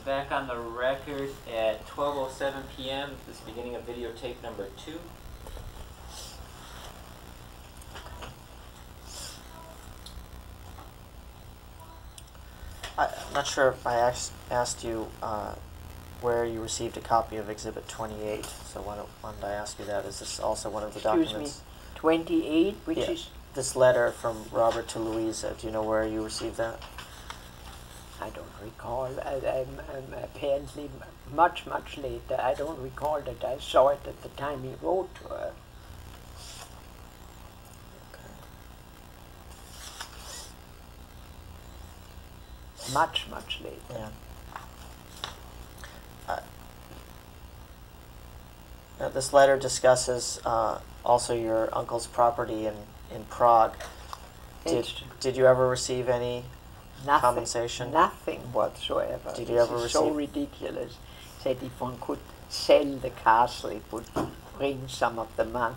back on the record at 12:07 p.m. This is the beginning of videotape number two. I, I'm not sure if I asked, asked you uh, where you received a copy of Exhibit 28, so why don't, why don't I ask you that? Is this also one of the Excuse me. documents? 28, which Yeah. is, This letter from Robert to Louisa, do you know where you received that? I don't recall. I, I'm, I'm apparently much, much later. I don't recall that I saw it at the time he wrote to her. Much, much later. Yeah. Uh, now, this letter discusses uh, also your uncle's property in, in Prague. Did, did you ever receive any nothing, compensation? Nothing whatsoever. Did you This ever is so receive- ridiculous that if one could sell the castle, it would bring some of the money.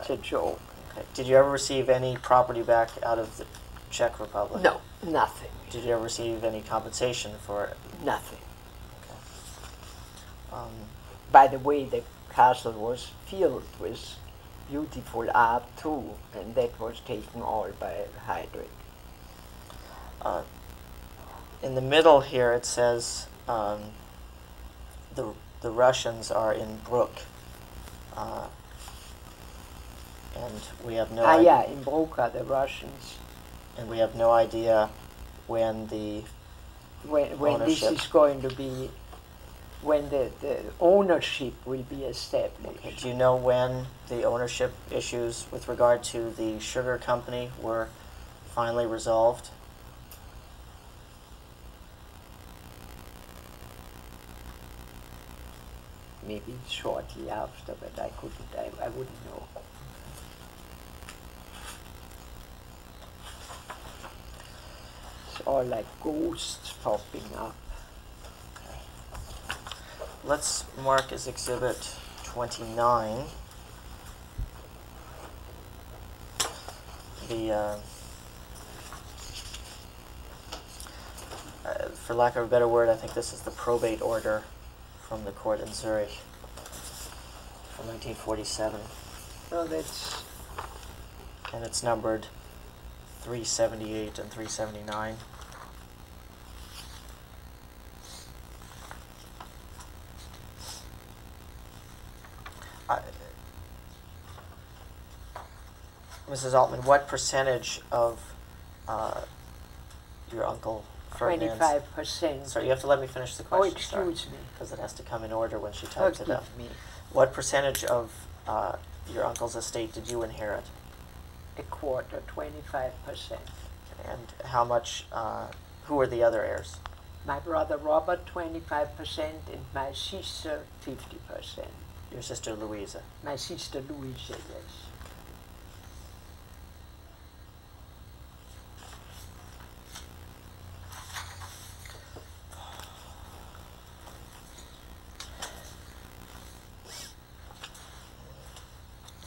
it's a joke. Okay. Did you ever receive any property back out of the Czech Republic? No, nothing. Did you ever receive any compensation for it? Nothing. Um, By the way, the castle was filled with beautiful art too, and that was taken all by Heydrich. Uh, in the middle here, it says um, the the Russians are in Brook, uh, and we have no ah, idea, yeah, in Broka, the Russians. and we have no idea when the When, when this is going to be, when the, the ownership will be established. Okay, do you know when the ownership issues with regard to the sugar company were finally resolved? Maybe shortly after, but I couldn't, I, I wouldn't know. It's all like ghosts popping up. Let's mark as Exhibit 29 the, uh, uh, for lack of a better word, I think this is the probate order from the court in Zurich from 1947, Oh, that's and it's numbered 378 and 379. I- Mrs. Altmann, what percentage of uh, your uncle. Twenty-five percent. Sorry, you have to let me finish the question. Oh, question. excuse me. Because it has to come in order when she types it Forgive up. me. What percentage of uh, your uncle's estate did you inherit? A quarter, twenty-five percent. And how much, uh, who are the other heirs? My brother Robert, twenty-five percent, and my sister, fifty percent. Your sister Louisa. My sister Louisa, yes.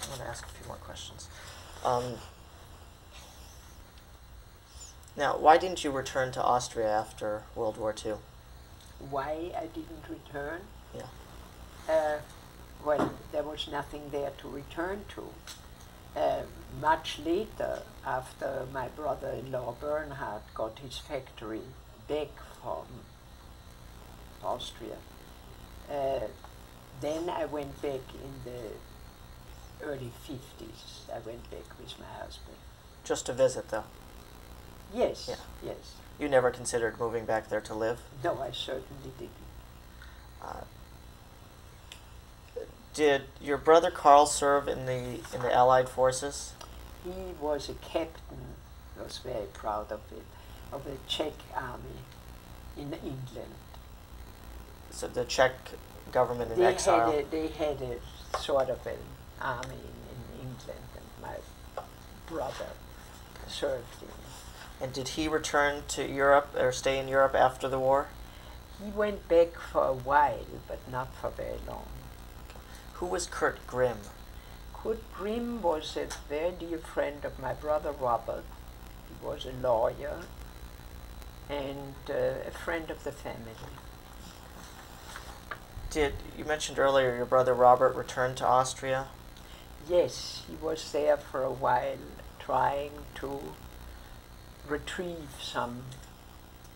I'm going to ask a few more questions. Um, now, why didn't you return to Austria after World War II? Why I didn't return? Yeah. Uh, well, there was nothing there to return to. Uh, much later, after my brother-in-law Bernhard got his factory back from Austria, uh, then I went back in the early 50s. I went back with my husband. Just to visit, though. Yes, Yeah. yes. You never considered moving back there to live? No, I certainly didn't. Uh, did your brother Carl serve in the in the Allied forces? He was a captain, I was very proud of it, of the Czech army in England. So the Czech government in They exile. had, a, they had a sort of an army in, in England, and my brother served in. And did he return to Europe or stay in Europe after the war? He went back for a while, but not for very long. Who was Kurt Grimm? Kurt Grimm was a very dear friend of my brother Robert. He was a lawyer and uh, a friend of the family. Did you mentioned earlier your brother Robert returned to Austria? Yes, he was there for a while trying to retrieve some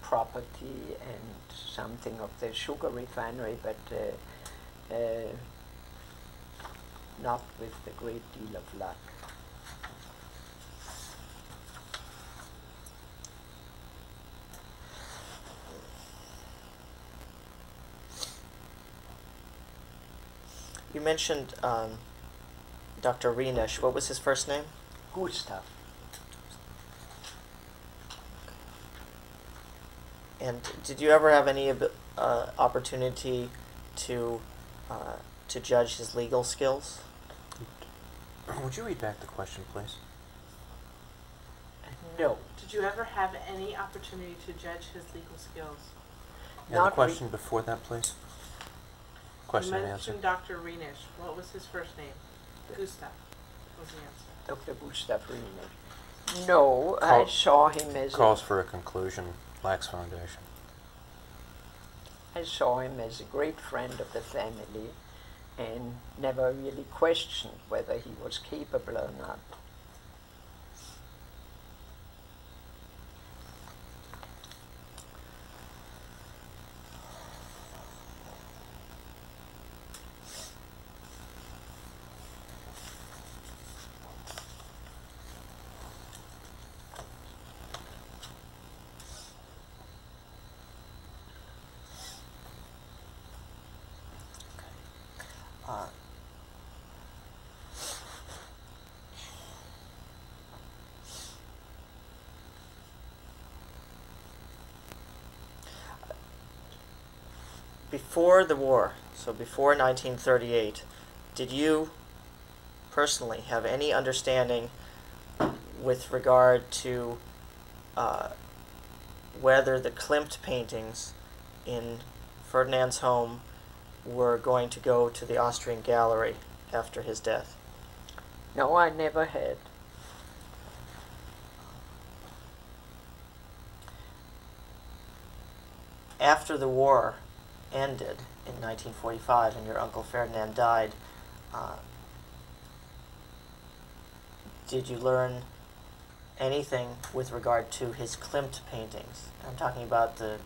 property and something of the sugar refinery, but uh, uh, not with a great deal of luck. You mentioned um, Dr. Rinesch. What was his first name? Gustav. And did you ever have any uh, opportunity to uh, to judge his legal skills? Would you read back the question, please? No, Did you ever have any opportunity to judge his legal skills? And Not the re- question before that, please? Question you and answer. mentioned Dr. Rinesch. What was his first name? Gustav was the answer. Dr. Gustav Rinesch. No, I saw him as a Calls for a conclusion. Lacks Foundation. I saw him as a great friend of the family and never really questioned whether he was capable or not. Before the war, so before 1938, did you personally have any understanding with regard to uh, whether the Klimt paintings in Ferdinand's home were going to go to the Austrian gallery after his death? No, I never had. After the war ended in 1945 and your uncle Ferdinand died, uh, did you learn anything with regard to his Klimt paintings? I'm talking about the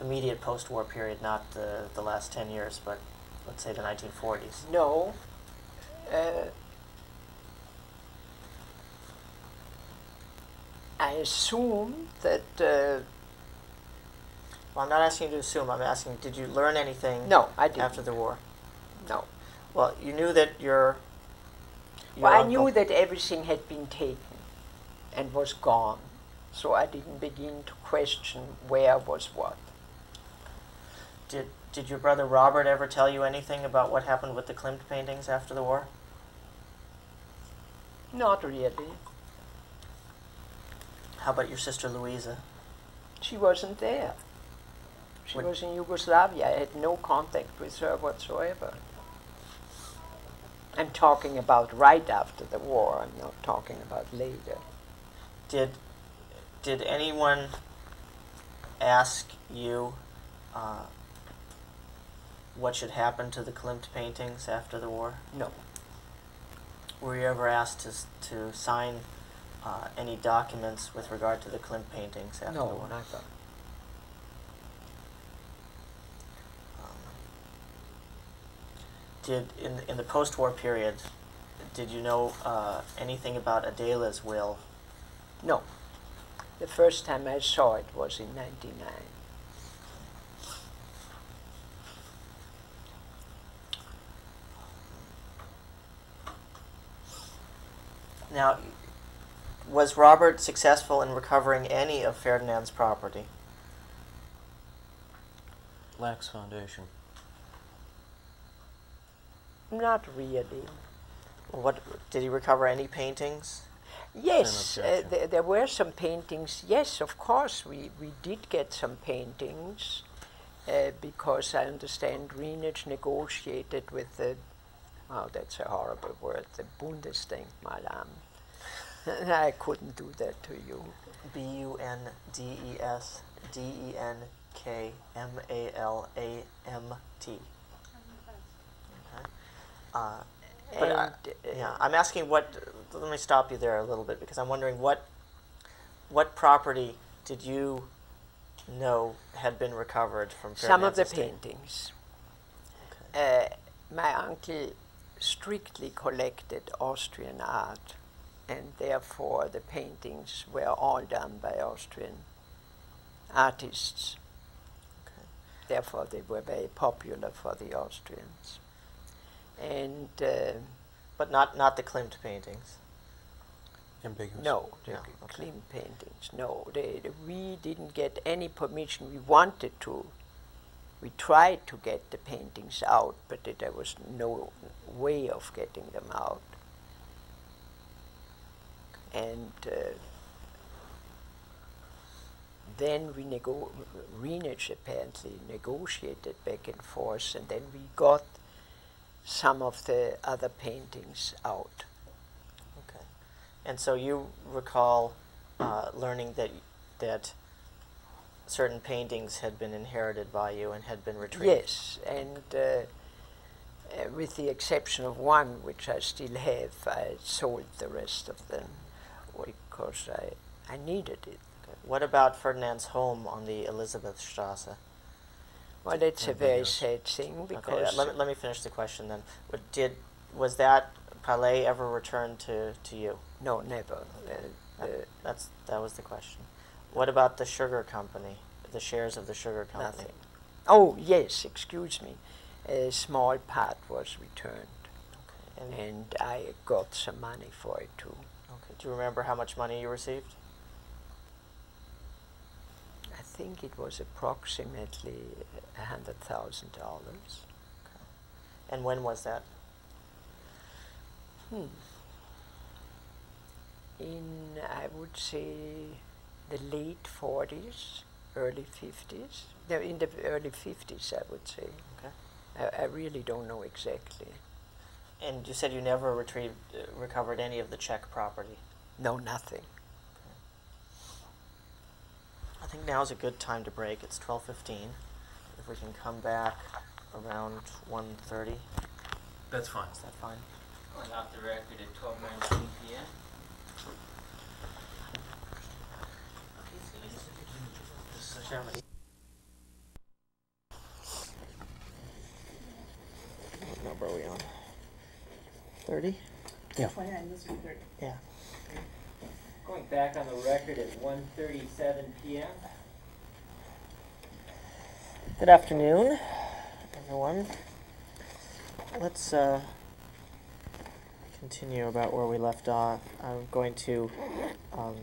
immediate post-war period, not the, the last 10 years, but let's say the 1940s. No. Uh, I assume that uh, Well, I'm not asking you to assume. I'm asking, did you learn anything no, I didn't. after the war? no. Well, you knew that your. your Well, I knew that everything had been taken and was gone, so I didn't begin to question where was what. Did Did your brother Robert ever tell you anything about what happened with the Klimt paintings after the war? Not really. How about your sister Louisa? She wasn't there. She What- was in Yugoslavia. I had no contact with her whatsoever. I'm talking about right after the war. I'm not talking about later. Did Did anyone ask you uh, what should happen to the Klimt paintings after the war? No. Were you ever asked to to sign uh, any documents with regard to the Klimt paintings after the war? No, never. Did in in the post-war period, did you know uh, anything about Adela's will? No. The first time I saw it was in 99. Now, was Robert successful in recovering any of Ferdinand's property? Lacks Foundation. Not really. What did he recover any paintings? Yes, uh, objection. there, were some paintings. Yes, of course, we, we did get some paintings uh, because I understand Greenwich negotiated with the, oh, that's a horrible word, the Bundesdenkmalamt. I couldn't do that to you. B U N D E S D E N K M A L A M T. Uh, but I, And, uh, yeah, I'm asking what. Let me stop you there a little bit because I'm wondering what what property did you know had been recovered from Some of the estate? paintings. Uh, my uncle strictly collected Austrian art, and therefore the paintings were all done by Austrian artists. Okay. Therefore, they were very popular for the Austrians. And uh, But not not the Klimt paintings. Ambiguous. no, the No, okay. clean paintings. No, they, they- we didn't get any permission. We wanted to. We tried to get the paintings out, but th- there was no way of getting them out. And uh, then we nego- Rinesch apparently negotiated back and forth, and then we got some of the other paintings out. Okay. And so you recall uh, learning that that certain paintings had been inherited by you and had been retrieved. Yes, and uh, uh, with the exception of one, which I still have, I sold the rest of them because I, I needed it. What about Ferdinand's home on the Elisabethstrasse? Well, that's a very sad thing Okay, because let me, let me finish the question then. Did was that palais ever returned to, to you? no, never. Uh, That, uh, that's that was the question. What about the sugar company? The shares of the sugar company? nothing. Oh yes, excuse me. A small part was returned, Okay. And, and I got some money for it too. okay. Do you remember how much money you received? I think it was approximately a hundred thousand dollars. And when was that? Hmm. In, I would say, the late 40s, early 50s. No, in the early 50s, I would say. Okay. I, I really don't know exactly. And you said you never retrieved, uh, recovered any of the Czech property. No, nothing. I think now's a good time to break. It's twelve fifteen. If we can come back around 1.30. That's fine. is that fine? Going off the record at twelve nineteen PM. What number are we on? Thirty? Yeah. Twenty-nine, this thirty. Yeah. Going back on the record at one thirty-seven PM. Good afternoon, everyone. Let's uh, continue about where we left off. I'm going to. Um,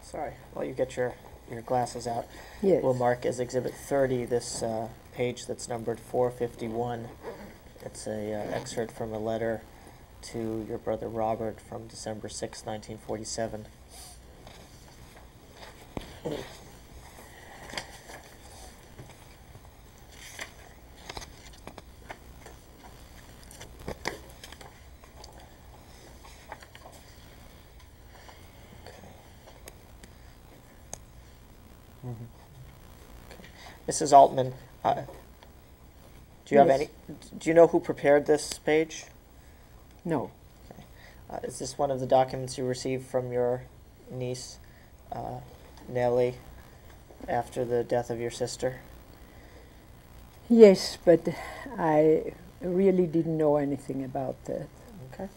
sorry, while you get your, your glasses out, Yes. we'll mark as Exhibit 30 this uh, page that's numbered 451. It's a uh, excerpt from a letter to your brother Robert from December 6, 1947. Mrs. Altmann, uh, do you have any? Do you know who prepared this page? No. Uh, is this one of the documents you received from your niece, uh, Nellie, after the death of your sister? Yes, but I really didn't know anything about that. Okay.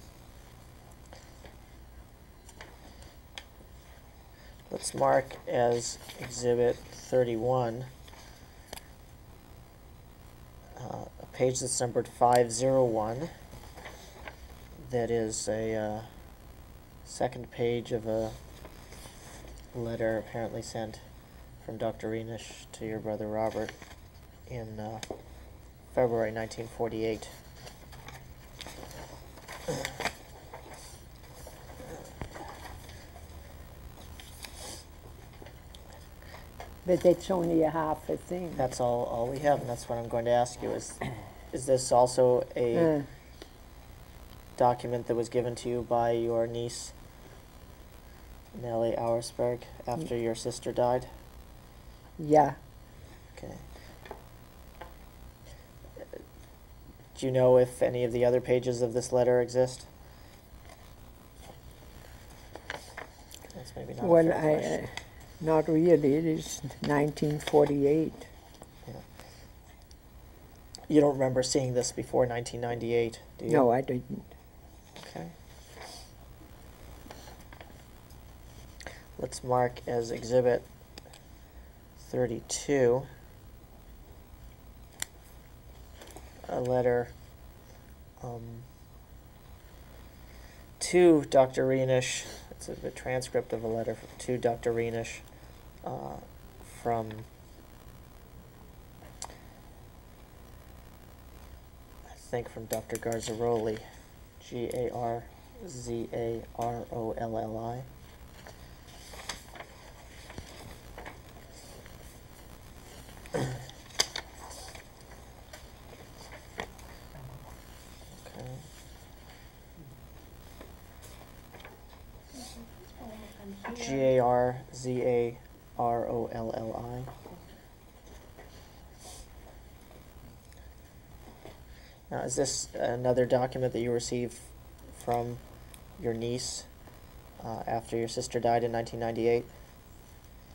Let's mark as Exhibit 31 uh, a page that's numbered 501. That is a uh, second page of a letter apparently sent from Dr. Rinesch to your brother Robert in uh, February 1948. But that's only a half a thing. That's all, all we have, and that's what I'm going to ask you. Is, is this also a Uh, document that was given to you by your niece, Nellie Auersperg, after your sister died? yeah. Okay. Do you know if any of the other pages of this letter exist? That's maybe not Well, I, uh, not really. It is 1948. You don't remember seeing this before 1998, do you? No, I didn't. Okay. Let's mark as exhibit 32 a letter um, to Dr. Rinesch. It's a, a transcript of a letter to Dr. Rinesch uh, from I think from Dr. Garzarolli. G A R Z A R O L L I. Okay. G A R Z A R O L L I. Now, is this another document that you received from your niece uh, after your sister died in 1998?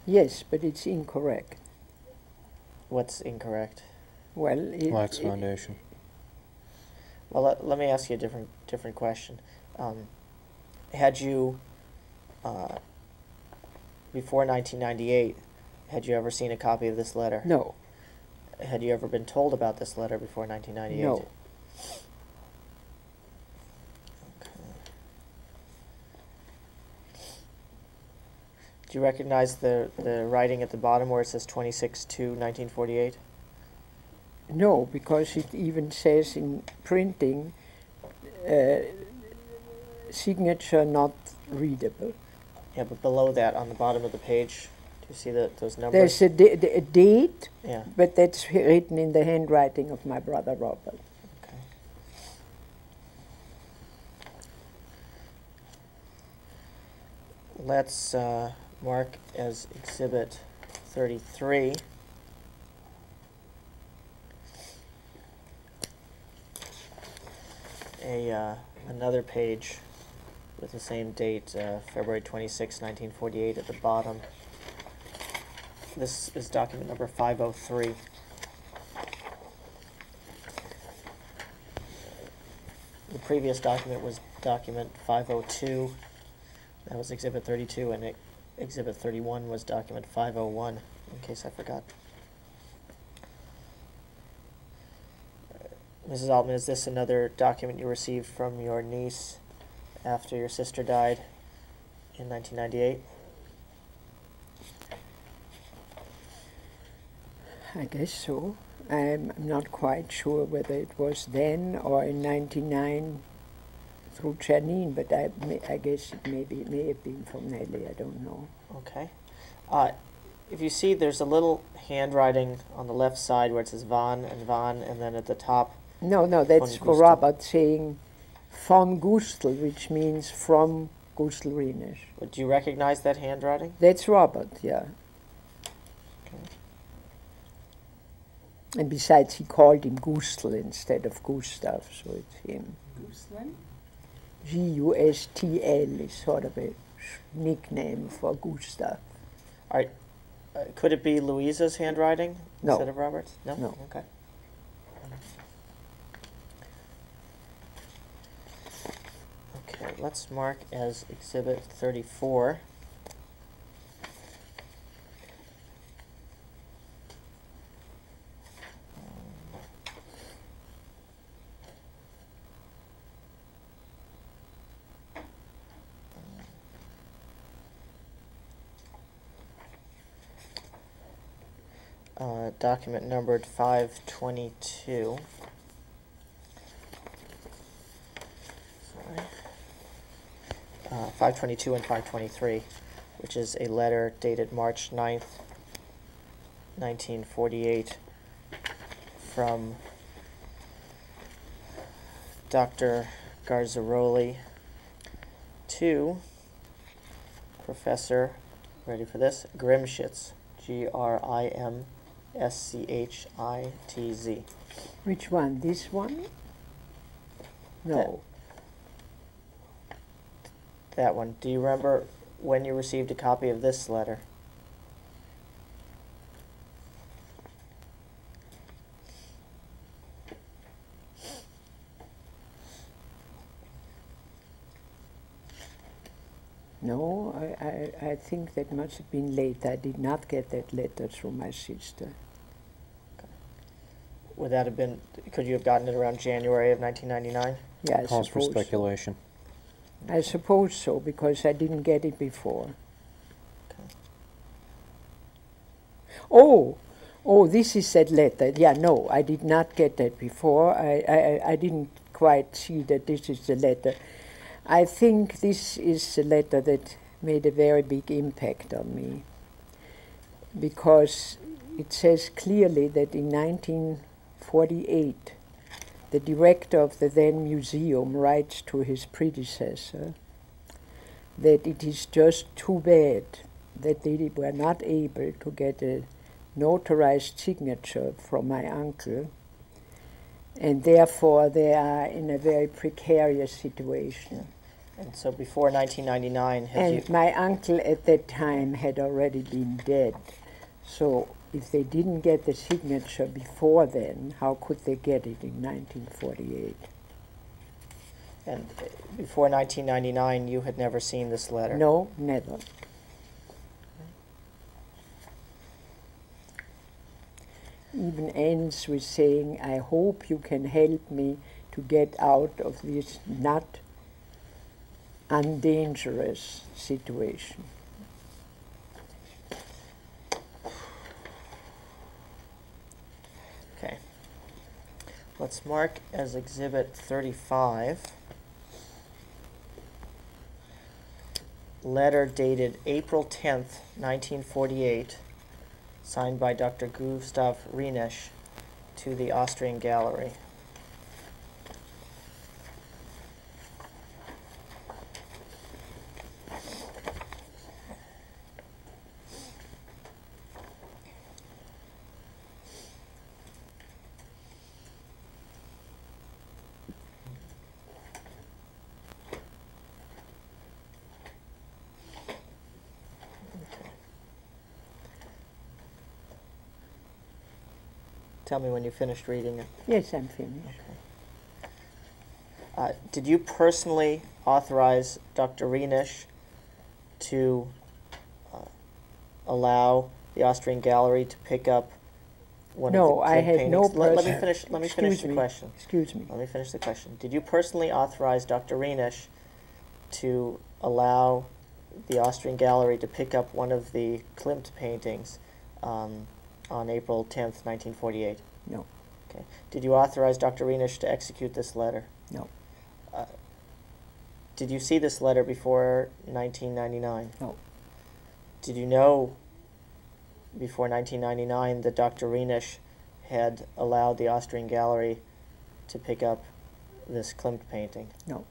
Yes, but it's incorrect. What's incorrect? Well, it, Wax it- Foundation. Well, let, let me ask you a different different question. Um, had you, uh, before 1998, had you ever seen a copy of this letter? no, Had you ever been told about this letter before 1998? no. Okay. Do you recognize the, the writing at the bottom where it says 26 to 1948? No, because it even says in printing, uh, signature not readable. Yeah, but below that on the bottom of the page, do you see the, those numbers? There's a, a date, yeah. but that's written in the handwriting of my brother Robert. Okay. Let's uh, mark as exhibit 33. A uh, another page with the same date, uh, February 26, 1948, at the bottom. This is document number 503. The previous document was document 502. That was exhibit 32, and it, exhibit 31 was document 501, in case I forgot. Uh, Mrs. Altmann, is this another document you received from your niece after your sister died in 1998? I guess so. I'm not quite sure whether it was then or in 99 through Janine, but I, I guess it may, be, may have been from Nelly, I don't know. Okay. Uh, if you see, there's a little handwriting on the left side where it says Van and Van, and then at the top, No, no, that's for. Robert saying von Gustl, which means from Gustl Rinesch. do you recognize that handwriting? That's Robert, yeah. Okay. And besides, he called him Gustl instead of Gustav, so it's him. G U S T L G-U-S-T-L is sort of a nickname for Gustav. Uh, could it be Louisa's handwriting No. instead of Robert's? No. No. Okay. Okay, let's mark as Exhibit 34. uh, document numbered 522. Sorry. Uh, 522 and 523, which is a letter dated March 9th, 1948, from Dr. Garzarolli to Professor, ready for this, Grimschitz, G R I M S C H I T Z. Which one? This one? No. That one. Do you remember when you received a copy of this letter? No, I, I, I think that must have been late. I did not get that letter through my sister. Would that have been, could you have gotten it around January of 1999? Yeah, I Calls for suppose. speculation. I suppose so because I didn't get it before. Oh, oh, this is that letter. Yeah, no, I did not get that before. I, I, I didn't quite see that this is the letter. I think this is the letter that made a very big impact on me because it says clearly that in 1948 the director of the then museum writes to his predecessor that it is just too bad that they were not able to get a notarized signature from my uncle, and therefore they are in a very precarious situation. And so before 1999, had you, And my uncle at that time had already been dead, so if they didn't get the signature before then, how could they get it in 1948? and before 1999, you had never seen this letter? No, never. Even ends with saying, I hope you can help me to get out of this not undangerous situation. Okay. Let's mark as Exhibit 35. Letter dated April 10th, 1948, signed by Dr. Gustav Rinesch to the Austrian Gallery. Tell me when you finished reading it. Yes, I'm finished. Uh, did you personally authorize Dr. Rinesch to uh, allow the Austrian Gallery to pick up one No, of the I Klimt had no paintings? Let, let me finish. Let me finish Excuse the me. question. Excuse me. Let me finish the question. Did you personally authorize Dr. Rinesch to allow the Austrian Gallery to pick up one of the Klimt paintings um, on April 10th, 1948? No. Okay. Did you authorize Dr. Rinesch to execute this letter? No. Uh, did you see this letter before 1999? No. Did you know before 1999 that Dr. Rinesch had allowed the Austrian Gallery to pick up this Klimt painting? No.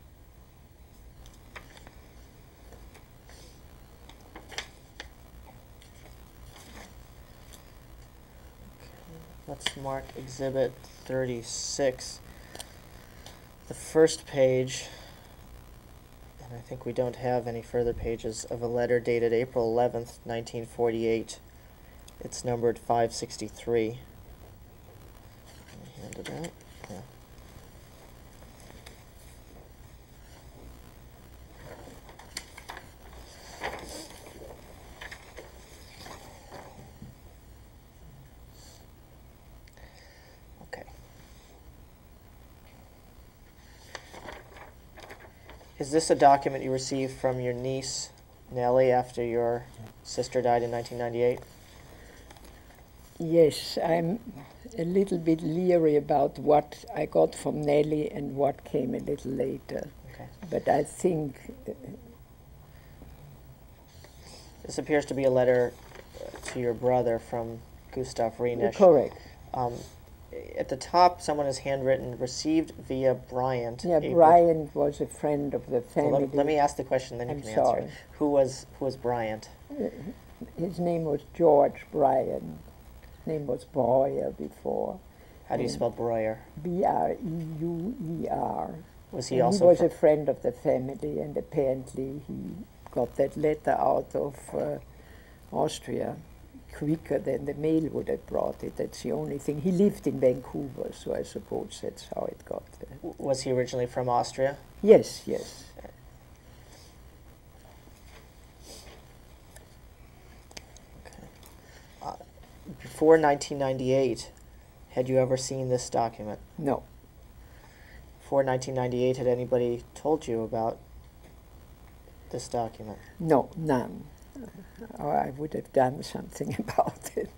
Let's mark Exhibit 36. The first page, and I think we don't have any further pages, of a letter dated April 11th, 1948. It's numbered 563. Hand it out. Yeah. Okay. Is this a document you received from your niece, Nellie, after your sister died in 1998? Yes, I'm a little bit leery about what I got from Nellie and what came a little later. Okay. But I think, uh, This appears to be a letter to your brother from Gustav Rinesch. correct. Um, at the top, someone has handwritten, received via Bryant. Yeah, April- Brian was a friend of the So family. let, let me ask the question, then you I'm can sorry. answer it. Who was who was Bryant? His name was George Bryant. His name was Breuer before. How do you spell Breuer? B R E U E R. Was he And also? was fr- a friend of the family, and apparently he got that letter out of uh, Austria quicker than the mail would have brought it. That's the only thing. He lived in Vancouver, so I suppose that's how it got there. was he originally from Austria? Yes, yes. Uh, before 1998, had you ever seen this document? No, Before 1998, had anybody told you about this document? no, none. Or I would have done something about it.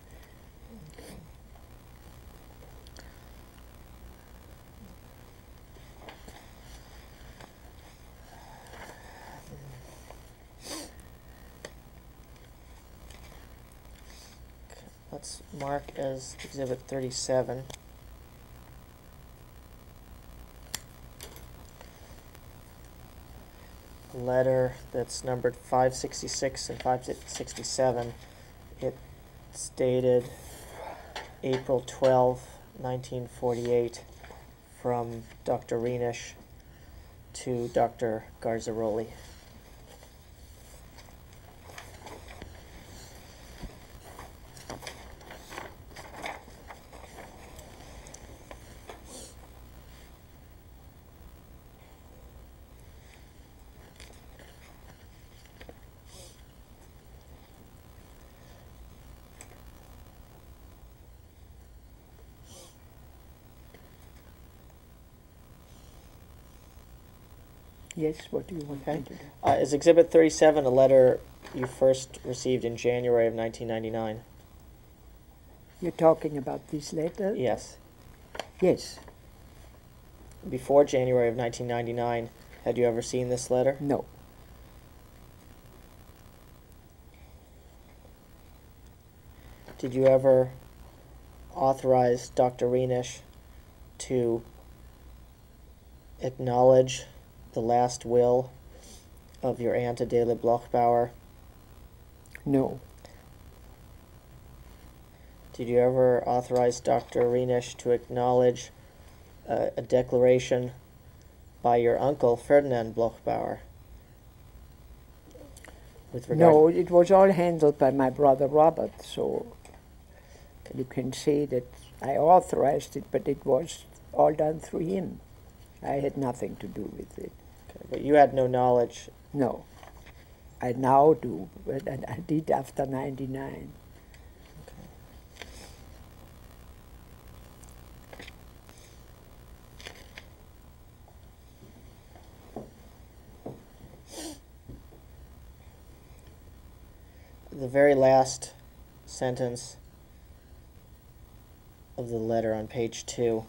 Let's mark as Exhibit 37. Letter that's numbered 566 and 567. It's dated April 12, 1948, from Dr. Rinesch to Dr. Garzarolli. Yes, what do you want me to do? Uh, is Exhibit 37 a letter you first received in January of 1999? You're talking about this letter? Yes. Yes. Before January of 1999, had you ever seen this letter? No. Did you ever authorize Dr. Rinesch to acknowledge the last will of your Aunt Adela Blochbauer? No. Did you ever authorize Dr. Rinesch to acknowledge uh, a declaration by your uncle Ferdinand Blochbauer? With regard No, it was all handled by my brother Robert, so you can say that I authorized it, but it was all done through him. I had nothing to do with it. But you had no knowledge. No. I now do, but I, I did after 99. The very last sentence of the letter on page two.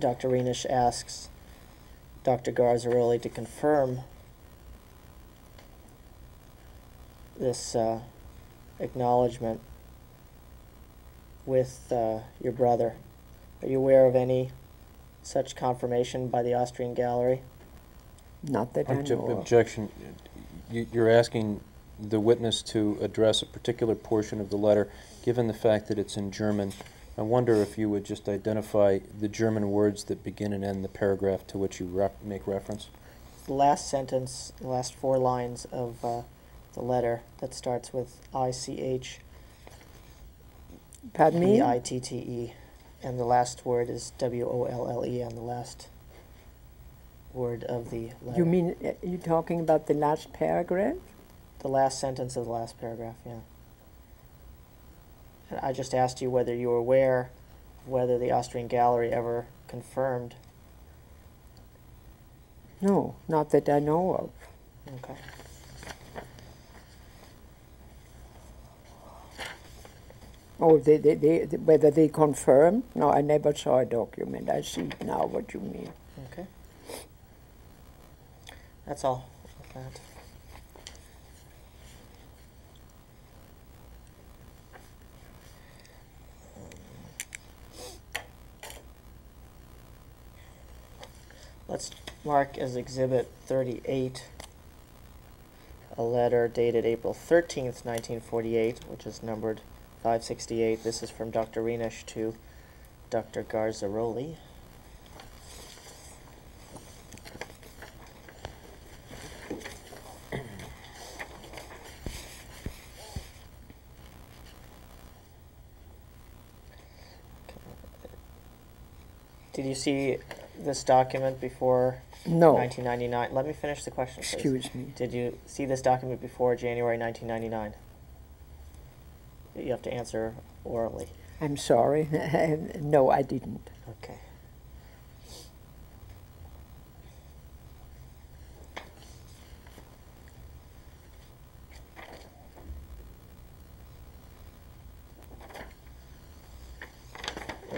Dr. Rinesch asks Dr. Garzarolli to confirm this uh, acknowledgement with uh, your brother. Are you aware of any such confirmation by the Austrian gallery? Not that I know of. Objection. You- You're asking the witness to address a particular portion of the letter, given the fact that it's in German. I wonder if you would just identify the German words that begin and end the paragraph to which you rep- make reference. the last sentence, the last four lines of uh, the letter that starts with I C H Pardon me? B I T T E, and the last word is W O L L E on the last word of the letter. You mean, uh, you talking about the last paragraph? the last sentence of the last paragraph? Yeah. I just asked you whether you were aware whether the Austrian gallery ever confirmed. No, not that I know of. Okay. Oh, they, they, they, whether they confirmed? No, I never saw a document. I see now what you mean. Okay. That's all Let's mark as Exhibit 38 a letter dated April 13th, 1948, which is numbered 568. This is from Dr. Rinesch to Dr. Garzarolli. Did you see this document before No, 1999? Let me finish the question, please. excuse me. Did you see this document before January 1999? You have to answer orally. I'm sorry. no, I didn't. Okay.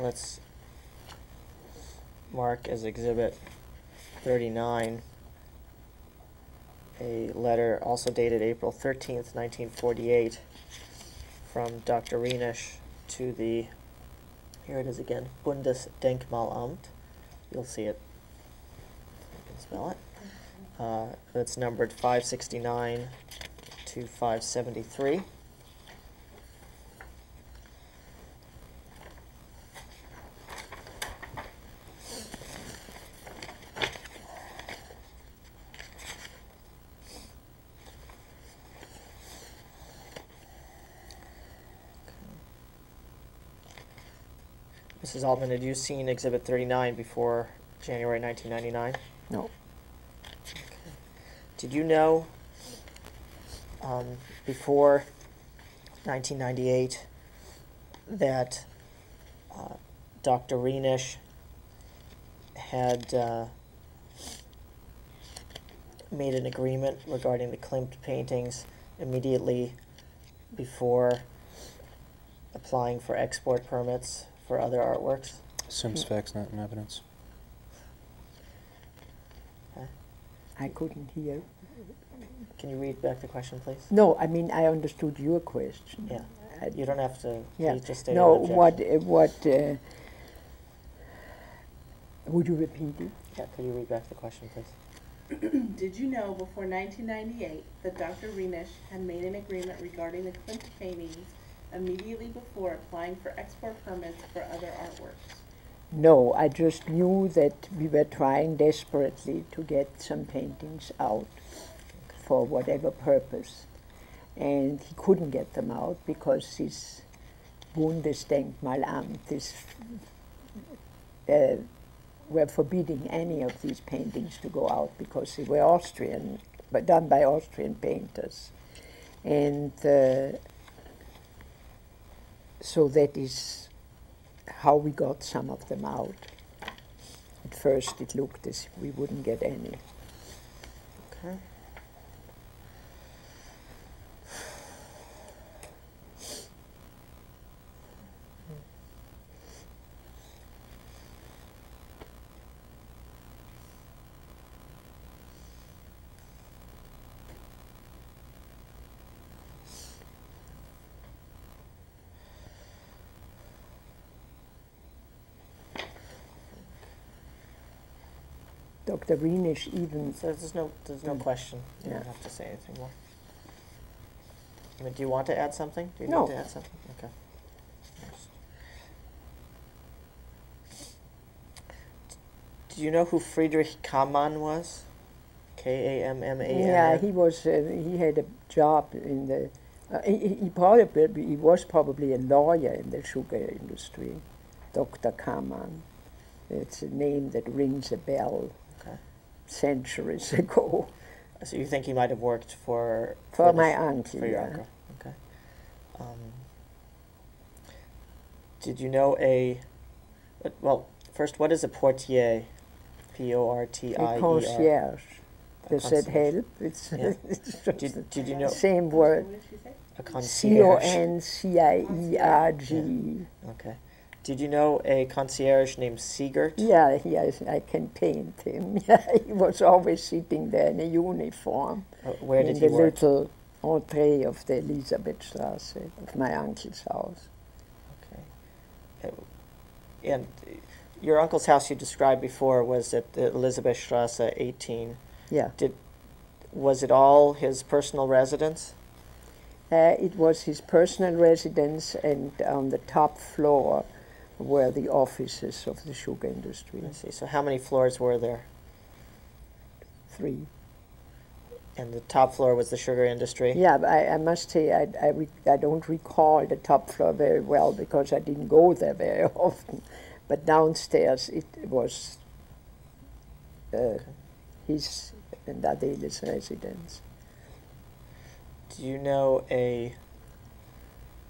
Let's mark as exhibit 39 a letter also dated April 13th, 1948 from Dr. Rinesch to the here it is again. Bundesdenkmalamt. You'll see it. Spell it. Uh, that's numbered 569 to 573. Mrs. Altmann, had you seen Exhibit 39 before January 1999? No. Did you know um, before 1998 that uh, Dr. Rinesch had uh, made an agreement regarding the Klimt paintings immediately before applying for export permits for other artworks? Sims facts not in evidence. I couldn't hear. Can you read back the question, please? No, I mean I understood your question. Yeah. I, You don't have to. Yeah. Please just state no, what uh, what? Uh, would you repeat it? Yeah, could you read back the question, please? Did you know before 1998 that Dr. Rinesch had made an agreement regarding the Klimt paintings immediately before applying for export permits for other artworks? No, I just knew that we were trying desperately to get some paintings out for whatever purpose. And he couldn't get them out because his Bundesdenkmalamt is, uh, were forbidding any of these paintings to go out because they were Austrian, but done by Austrian painters. And uh, so that is how we got some of them out. At first, it looked as if we wouldn't get any. Okay. Dr. Rinesch even, So there's no, there's no Mm. question. You don't have to say anything more. I mean, do you want to add something? Do you No. need to add something? Okay. Do you know who Friedrich Kammann was? K A M M A N. yeah, he was, uh, he had a job in the, uh, he, he- he probably, he was probably a lawyer in the sugar industry, Dr. Kaman. It's a name that rings a bell. Centuries ago. So you think he might have worked for For the my sh- uncle, for your yeah. uncle? Okay. Um, did you know a? Well, first, what is a portier? P O R T I E R. concierge. A Does that help? It's, Yeah. it's just Did, did you the know same word. What did she say? a C O concierge? N C I E R G. Okay. Did you know a concierge named Siegert? Yeah, yes, I can paint him. Yeah, he was always sitting there in a uniform Uh, Where did the he work? little entree of the Elisabethstraße of my uncle's house. Okay. Uh, And uh, your uncle's house you described before was at the Elisabethstrasse 18. Yeah, Did, Was it all his personal residence? uh, it was his personal residence, and on the top floor were the offices of the sugar industry. I see. So how many floors were there? Three. And the top floor was the sugar industry. Yeah, but I, I must say I, I, re- I don't recall the top floor very well because I didn't go there very often. But downstairs it was uh, his and Adele's residence. Do you know a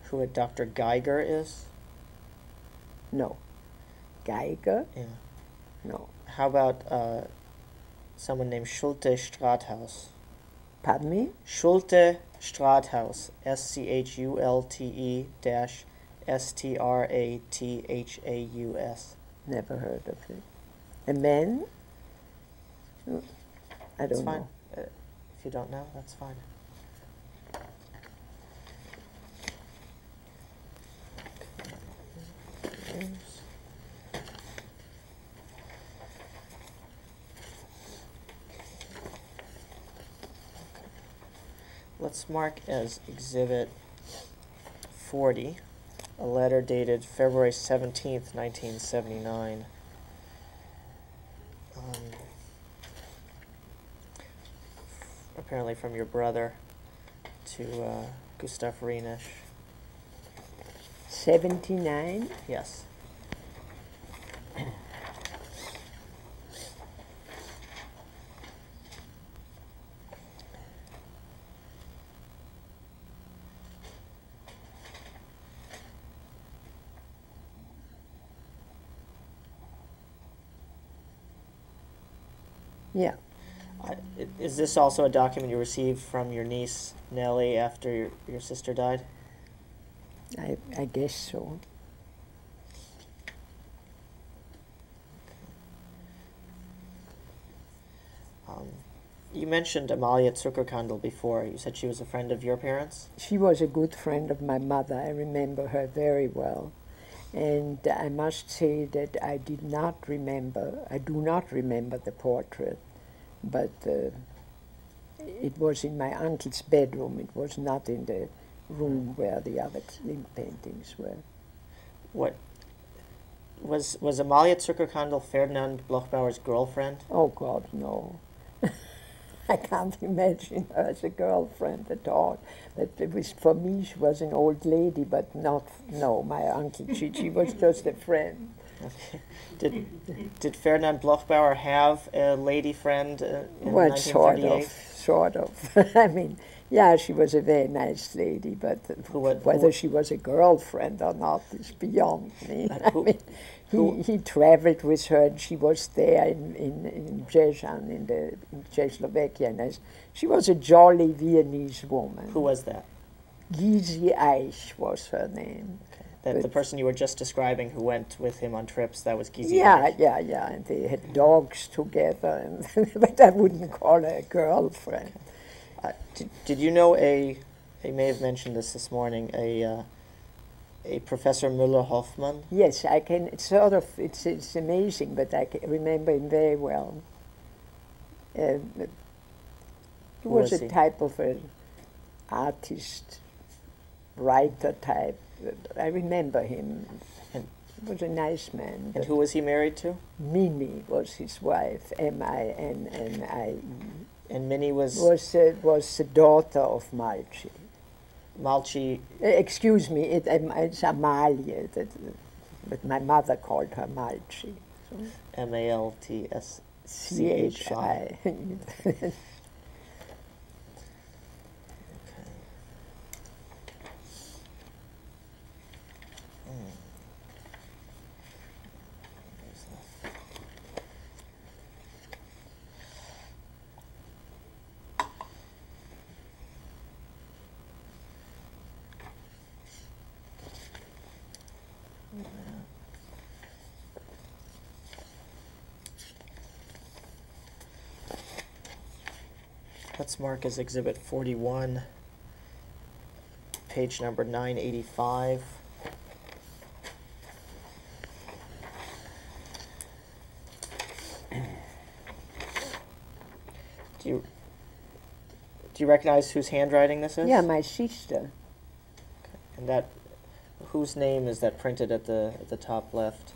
who a Dr. Geiger is? No. Geiger? Yeah. No. How about uh, someone named Schulte Strathaus? Pardon me? Schulte Strathaus. S C H U L T E dash S T R A T H A U S. Never heard of it. A man? I don't fine. know. Uh, if you don't know, that's fine. Let's mark as exhibit 40 a letter dated February 17th, 1979. Um, apparently from your brother to uh, Gustav Rinesch. 79? Yes. Yeah. Is this also a document you received from your niece Nellie after your, your sister died? I, I guess so. Um, you mentioned Amalia Zuckerkandl before. You said she was a friend of your parents? She was a good friend of my mother. I remember her very well. And I must say that I did not remember, I do not remember the portrait, but uh, it was in my uncle's bedroom. It was not in the room where the other Klimt paintings were. What was was Amalia Zuckerkandl Ferdinand Bloch-Bauer's girlfriend? Oh God, no. I can't imagine her as a girlfriend at all. But it was for me, she was an old lady, but not no. My uncle, she, she was just a friend. Okay. Did did Ferdinand Bloch-Bauer have a lady friend uh, in Well, sort of, sort of. I mean, yeah, she was a very nice lady, but Who whether who- she was a girlfriend or not is beyond me. But uh, I mean, he, he traveled with her, and she was there in in, in in the in Czechoslovakia, and she was a jolly Viennese woman. Who was that? Gizi Eich was her name. That the person you were just describing who went with him on trips. That was Gizi. Yeah, Eich. yeah, yeah, and they had dogs together, and but I wouldn't call her a girlfriend. Uh, did, did you know a? I may have mentioned this this morning. A uh, a Professor Müller Hofmann. Yes, I can. It's sort of. It's it's amazing, but I can remember him very well. Uh, he was, was a he? type of an artist, writer type. I remember him. And- he was a nice man. And who was he married to? Mimi was his wife. M I N N I E. And Minnie was Was uh, was the daughter of Malchi. Malchi. Uh, excuse me, it, um, it's Amalia, that, but my mother called her Malchi. M A L T S. C H I. Let's mark as Exhibit 41, page number 985. Do you do you recognize whose handwriting this is? yeah, my sister. And that whose name is that printed at the at the top left?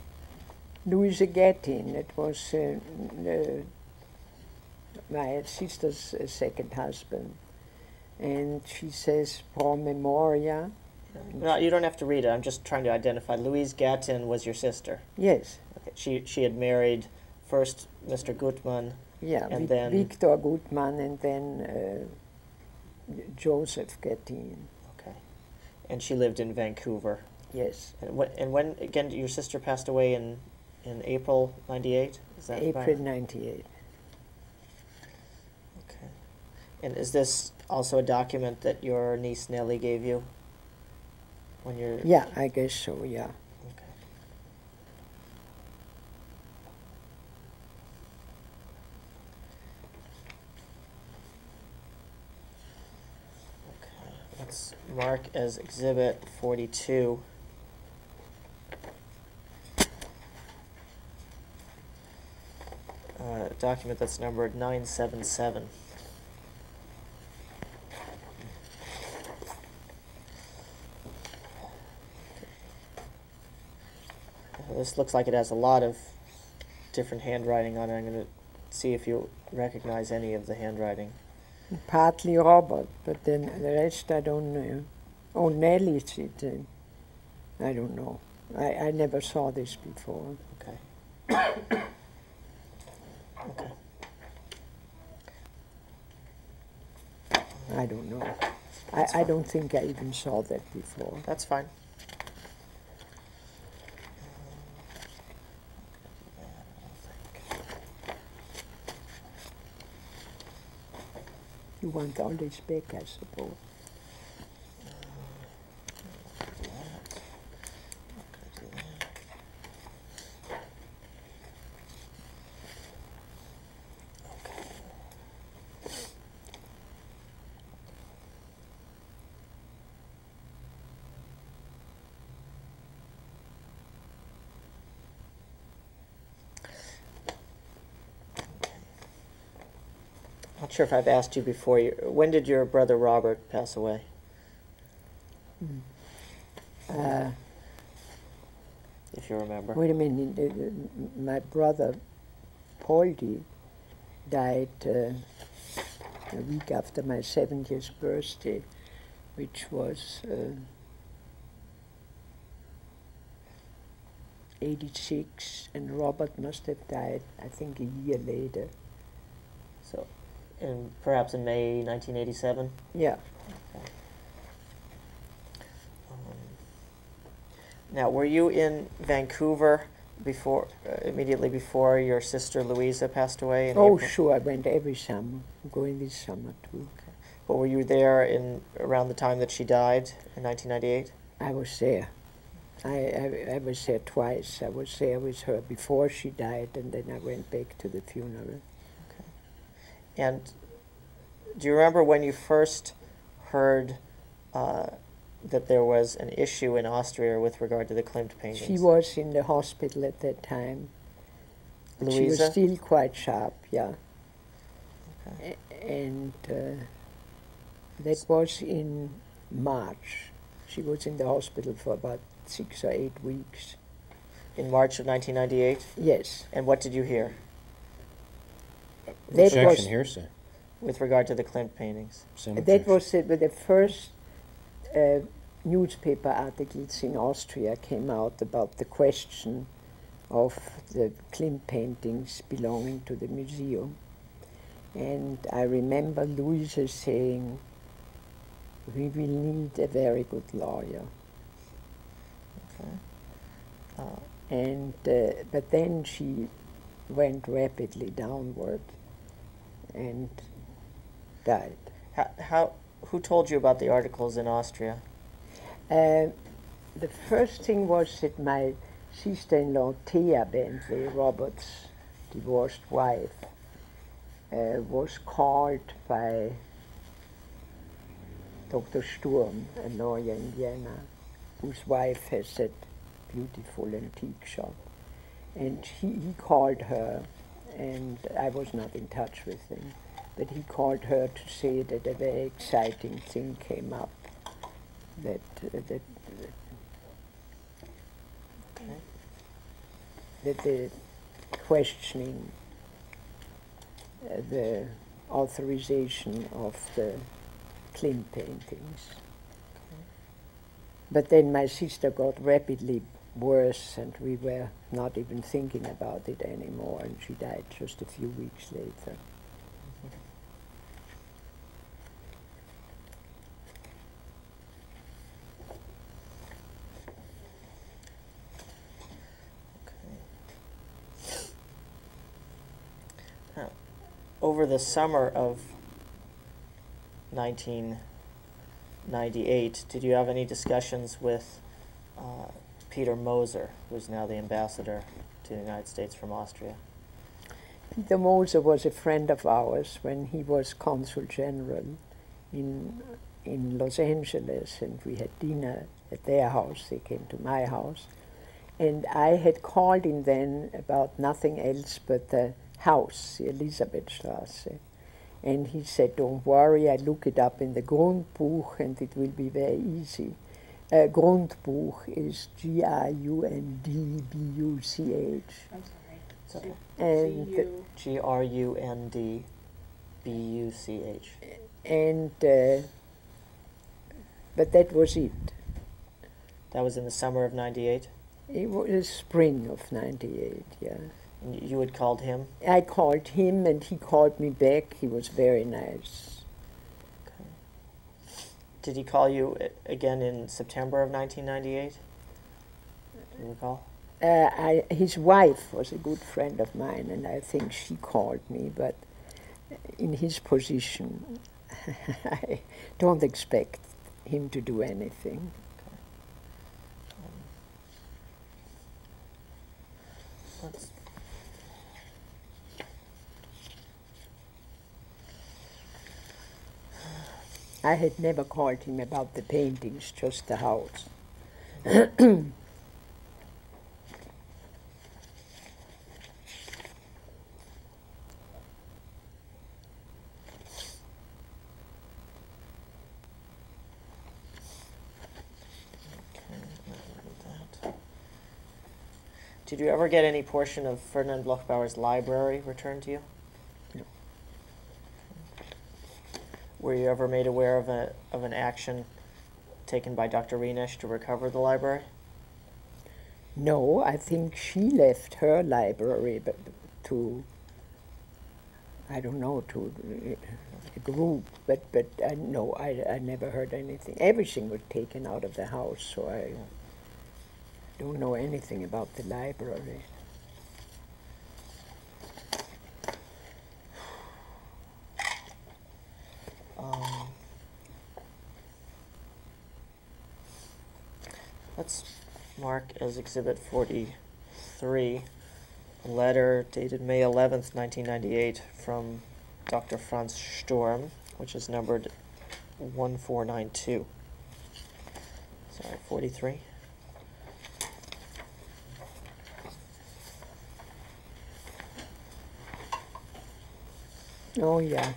Louise Gattin, it was uh, uh, my sister's uh, second husband. And she says, pro memoria. No, you don't have to read it. I'm just trying to identify. Louise Gattin was your sister. Yes, Okay. She she had married first Mr. Gutmann. yeah, And Vic- then- Victor Gutmann and then uh, Joseph Gattin. Okay. And she lived in Vancouver. Yes, And when, and when again your sister passed away in in April '98? Is that April right? 98. Okay. And is this also a document that your niece Nellie gave you? When you're Yeah, I guess so, yeah. Okay. Okay, let's mark as exhibit forty-two. Uh, document that's numbered nine seven seven. This looks like it has a lot of different handwriting on it. I'm going to see if you recognize any of the handwriting. Partly Robert, but then the rest I don't know. Oh, Nellie, it, uh, I don't know. I, I never saw this before. Okay. okay. I don't know. I, I don't think I even saw that before. That's fine. You want all this back, I suppose. I'm not sure if I've asked you before. You, when did your brother Robert pass away? Uh, If you remember. wait a minute. My brother, Poldy, died uh, a week after my 70th birthday, which was uh, 86, and Robert must have died, I think, a year later. So, in perhaps in May 1987. Yeah. Um, now, were you in Vancouver before, uh, immediately before your sister Louisa passed away? In Oh, April? sure, I went every summer. I'm going this summer too. But were you there in around the time that she died in 1998? I was there. I, I, I was there twice. I was there with her before she died, and then I went back to the funeral. And do you remember when you first heard uh, that there was an issue in Austria with regard to the Klimt paintings? She was in the hospital at that time. She was Louisa? still quite sharp, yeah. Okay. And uh, that was in March. She was in the hospital for about six or eight weeks. In March of 1998? Yes, And what did you hear that Objection, was hearsay. with regard to the Klimt paintings? Same that objection. was the, the first uh, newspaper articles in Austria came out about the question of the Klimt paintings belonging to the museum. And I remember Louisa saying, we will need a very good lawyer. Okay. Uh, And uh, but then she went rapidly downward and died. how, how, who told you about the articles in Austria? Uh, the first thing was that my sister-in-law Thea Bentley, Robert's divorced wife, uh, was called by Dr. Sturm, a lawyer in Vienna, whose wife has that beautiful antique shop. And he, he called her, and I was not in touch with him. But he called her to say that a very exciting thing came up. That uh, that, that the questioning uh, the authorization of the clean paintings. But then my sister got rapidly worse, and we were not even thinking about it anymore, and she died just a few weeks later. Over the summer of 1998, did you have any discussions with uh, Peter Moser, who's now the ambassador to the United States from Austria? Peter Moser was a friend of ours when he was consul general in in Los Angeles, and we had dinner at their house. They came to my house, and I had called him then about nothing else but the house, the Elisabethstraße. And he said, "Don't worry, I look it up in the Grundbuch, and it will be very easy." Uh, Grundbuch is G-R-U-N-D-B-U-C-H. I'm sorry. So- G- And the- G-U- G R U N D B U C H. and uh, but that was it. That was in the summer of 98? It was spring of '98. Yeah, And you had called him? I called him, and he called me back. He was very nice. Did he call you again in September of 1998? Do you recall? Uh, I, his wife was a good friend of mine, and I think she called me. But in his position, I don't expect him to do anything. Let's, I had never called him about the paintings, just the house. Did you ever get any portion of Ferdinand Bloch-Bauer's library returned to you? No. Were you ever made aware of a of an action taken by Dr. Rinesch to recover the library? No, I think she left her library but to, I don't know, to uh, a group, but, but uh, no, I, I never heard anything. Everything was taken out of the house, so I don't know anything about the library. Let's mark as Exhibit 43 a letter dated May 11th, 1998, from Dr. Franz Sturm, which is numbered 1492. Sorry, 43. Oh, yeah.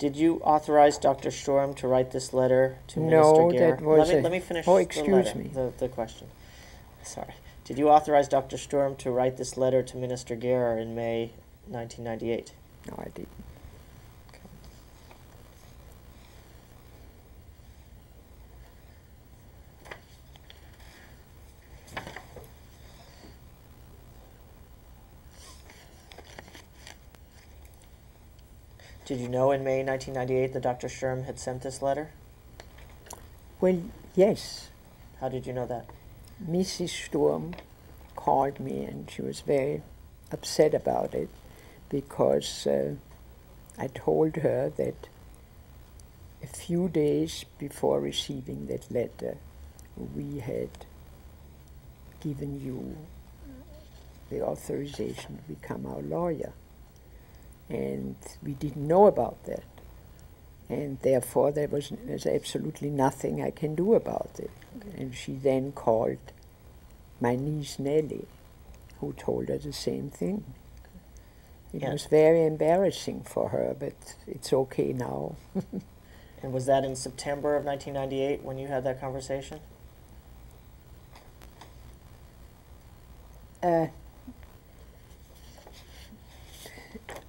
Did you authorize Dr. Sturm to write this letter to No, Minister Gehrer? that was let me, a- let me finish oh, the letter, me. The, the question. Sorry. Did you authorize Dr. Sturm to write this letter to Minister Gehrer in May 1998? No, I didn't. Did you know in May 1998 that Dr. Sturm had sent this letter? Well, yes. How did you know that? Mrs. Sturm called me and she was very upset about it because uh, I told her that a few days before receiving that letter, we had given you the authorization to become our lawyer. And we didn't know about that. And therefore, there was there's absolutely nothing I can do about it. And she then called my niece Nellie, who told her the same thing. It Yeah. was very embarrassing for her, but it's okay now. And was that in September of 1998 when you had that conversation? Uh,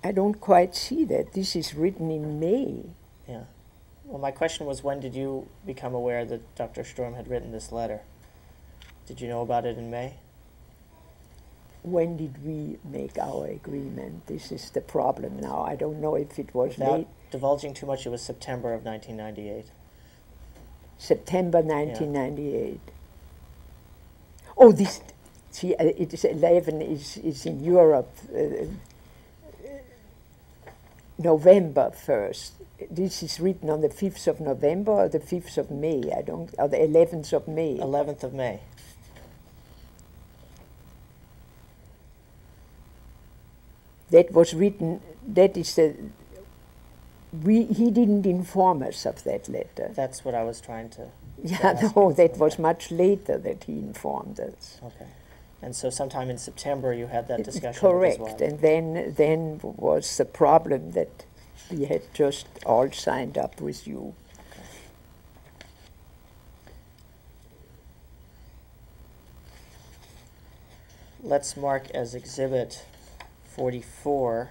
I don't quite see that. This is written in May. Yeah. Well, my question was when did you become aware that Dr. Sturm had written this letter? Did you know about it in May? When did we make our agreement? This is the problem now. I don't know if it was Without late divulging too much, it was September of 1998. September 1998. Oh, this. See, uh, it is 11 is, is in Europe. Uh, November 1st. This is written on the 5th of November or the 5th of May. I don't, or the 11th of May. 11th of May. That was written, that is the, we, he didn't inform us of that letter. That's what I was trying to. Yeah, no, that was much later that he informed us. Okay. And so sometime in September you had that discussion Correct, with his wife. and then, then was the problem that we had just all signed up with you. Let's mark as exhibit 44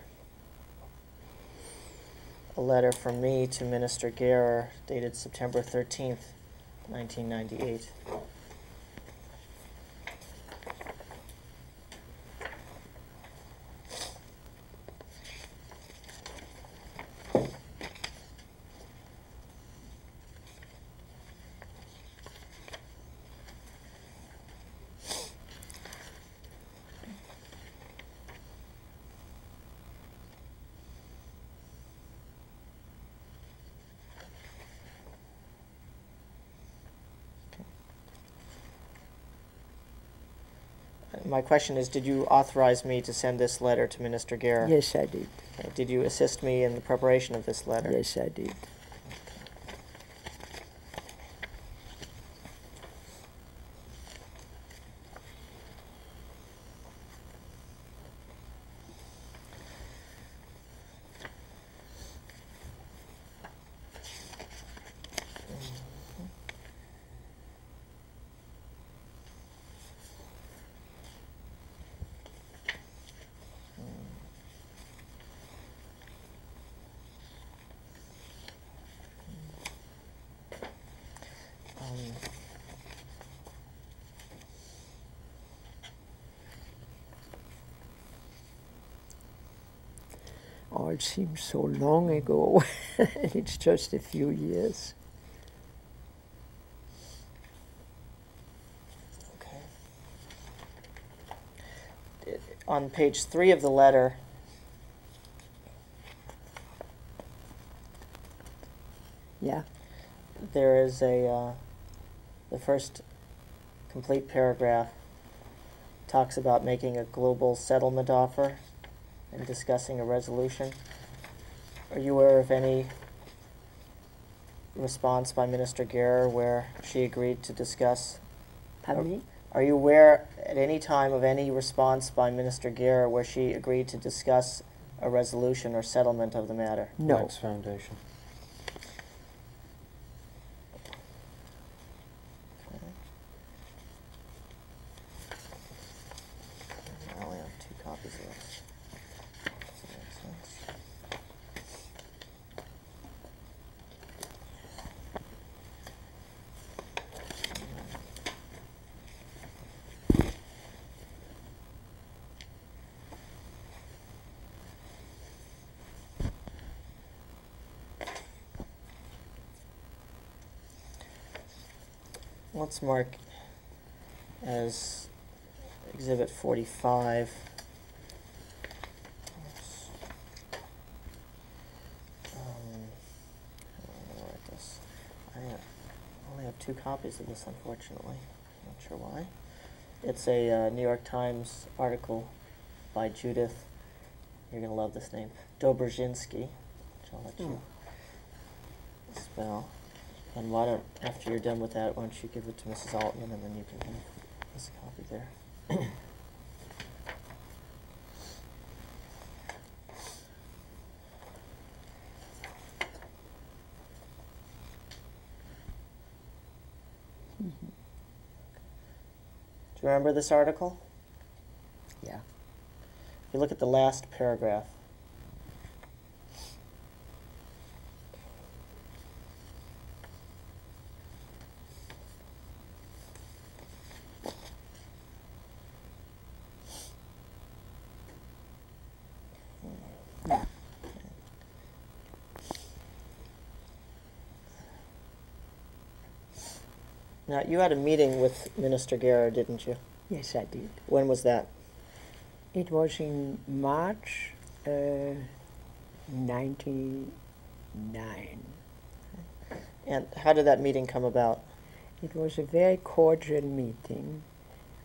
a letter from me to Minister Gehrer dated September 13th, 1998. My question is, did you authorize me to send this letter to Minister Gehrer? Yes, I did. Did you assist me in the preparation of this letter? Yes, I did. Um, All seems so long ago. it's just a few years. Okay. On page three of the letter, Yeah. there is a, uh, the first complete paragraph talks about making a global settlement offer and discussing a resolution. Are you aware of any response by Minister Gehrer where she agreed to discuss? Pardon me? Are you aware at any time of any response by Minister Gehrer where she agreed to discuss a resolution or settlement of the matter? No. Max Foundation. I only have two copies of this. Does that make sense? Let's mark as exhibit forty-five. Oops. Um, how do I write this? I only have two copies of this, unfortunately. Not sure why. It's a uh, New York Times article by Judith. You're gonna love this name, Dobrzynski, which I'll let you spell. And why don't, after you're done with that, why don't you give it to Mrs. Altmann and then you can have this copy there. Do you remember this article? Yeah. If you look at the last paragraph, Now, you had a meeting with Minister Gehrer, didn't you? Yes, I did. When was that? It was in March uh, 99. And how did that meeting come about? It was a very cordial meeting.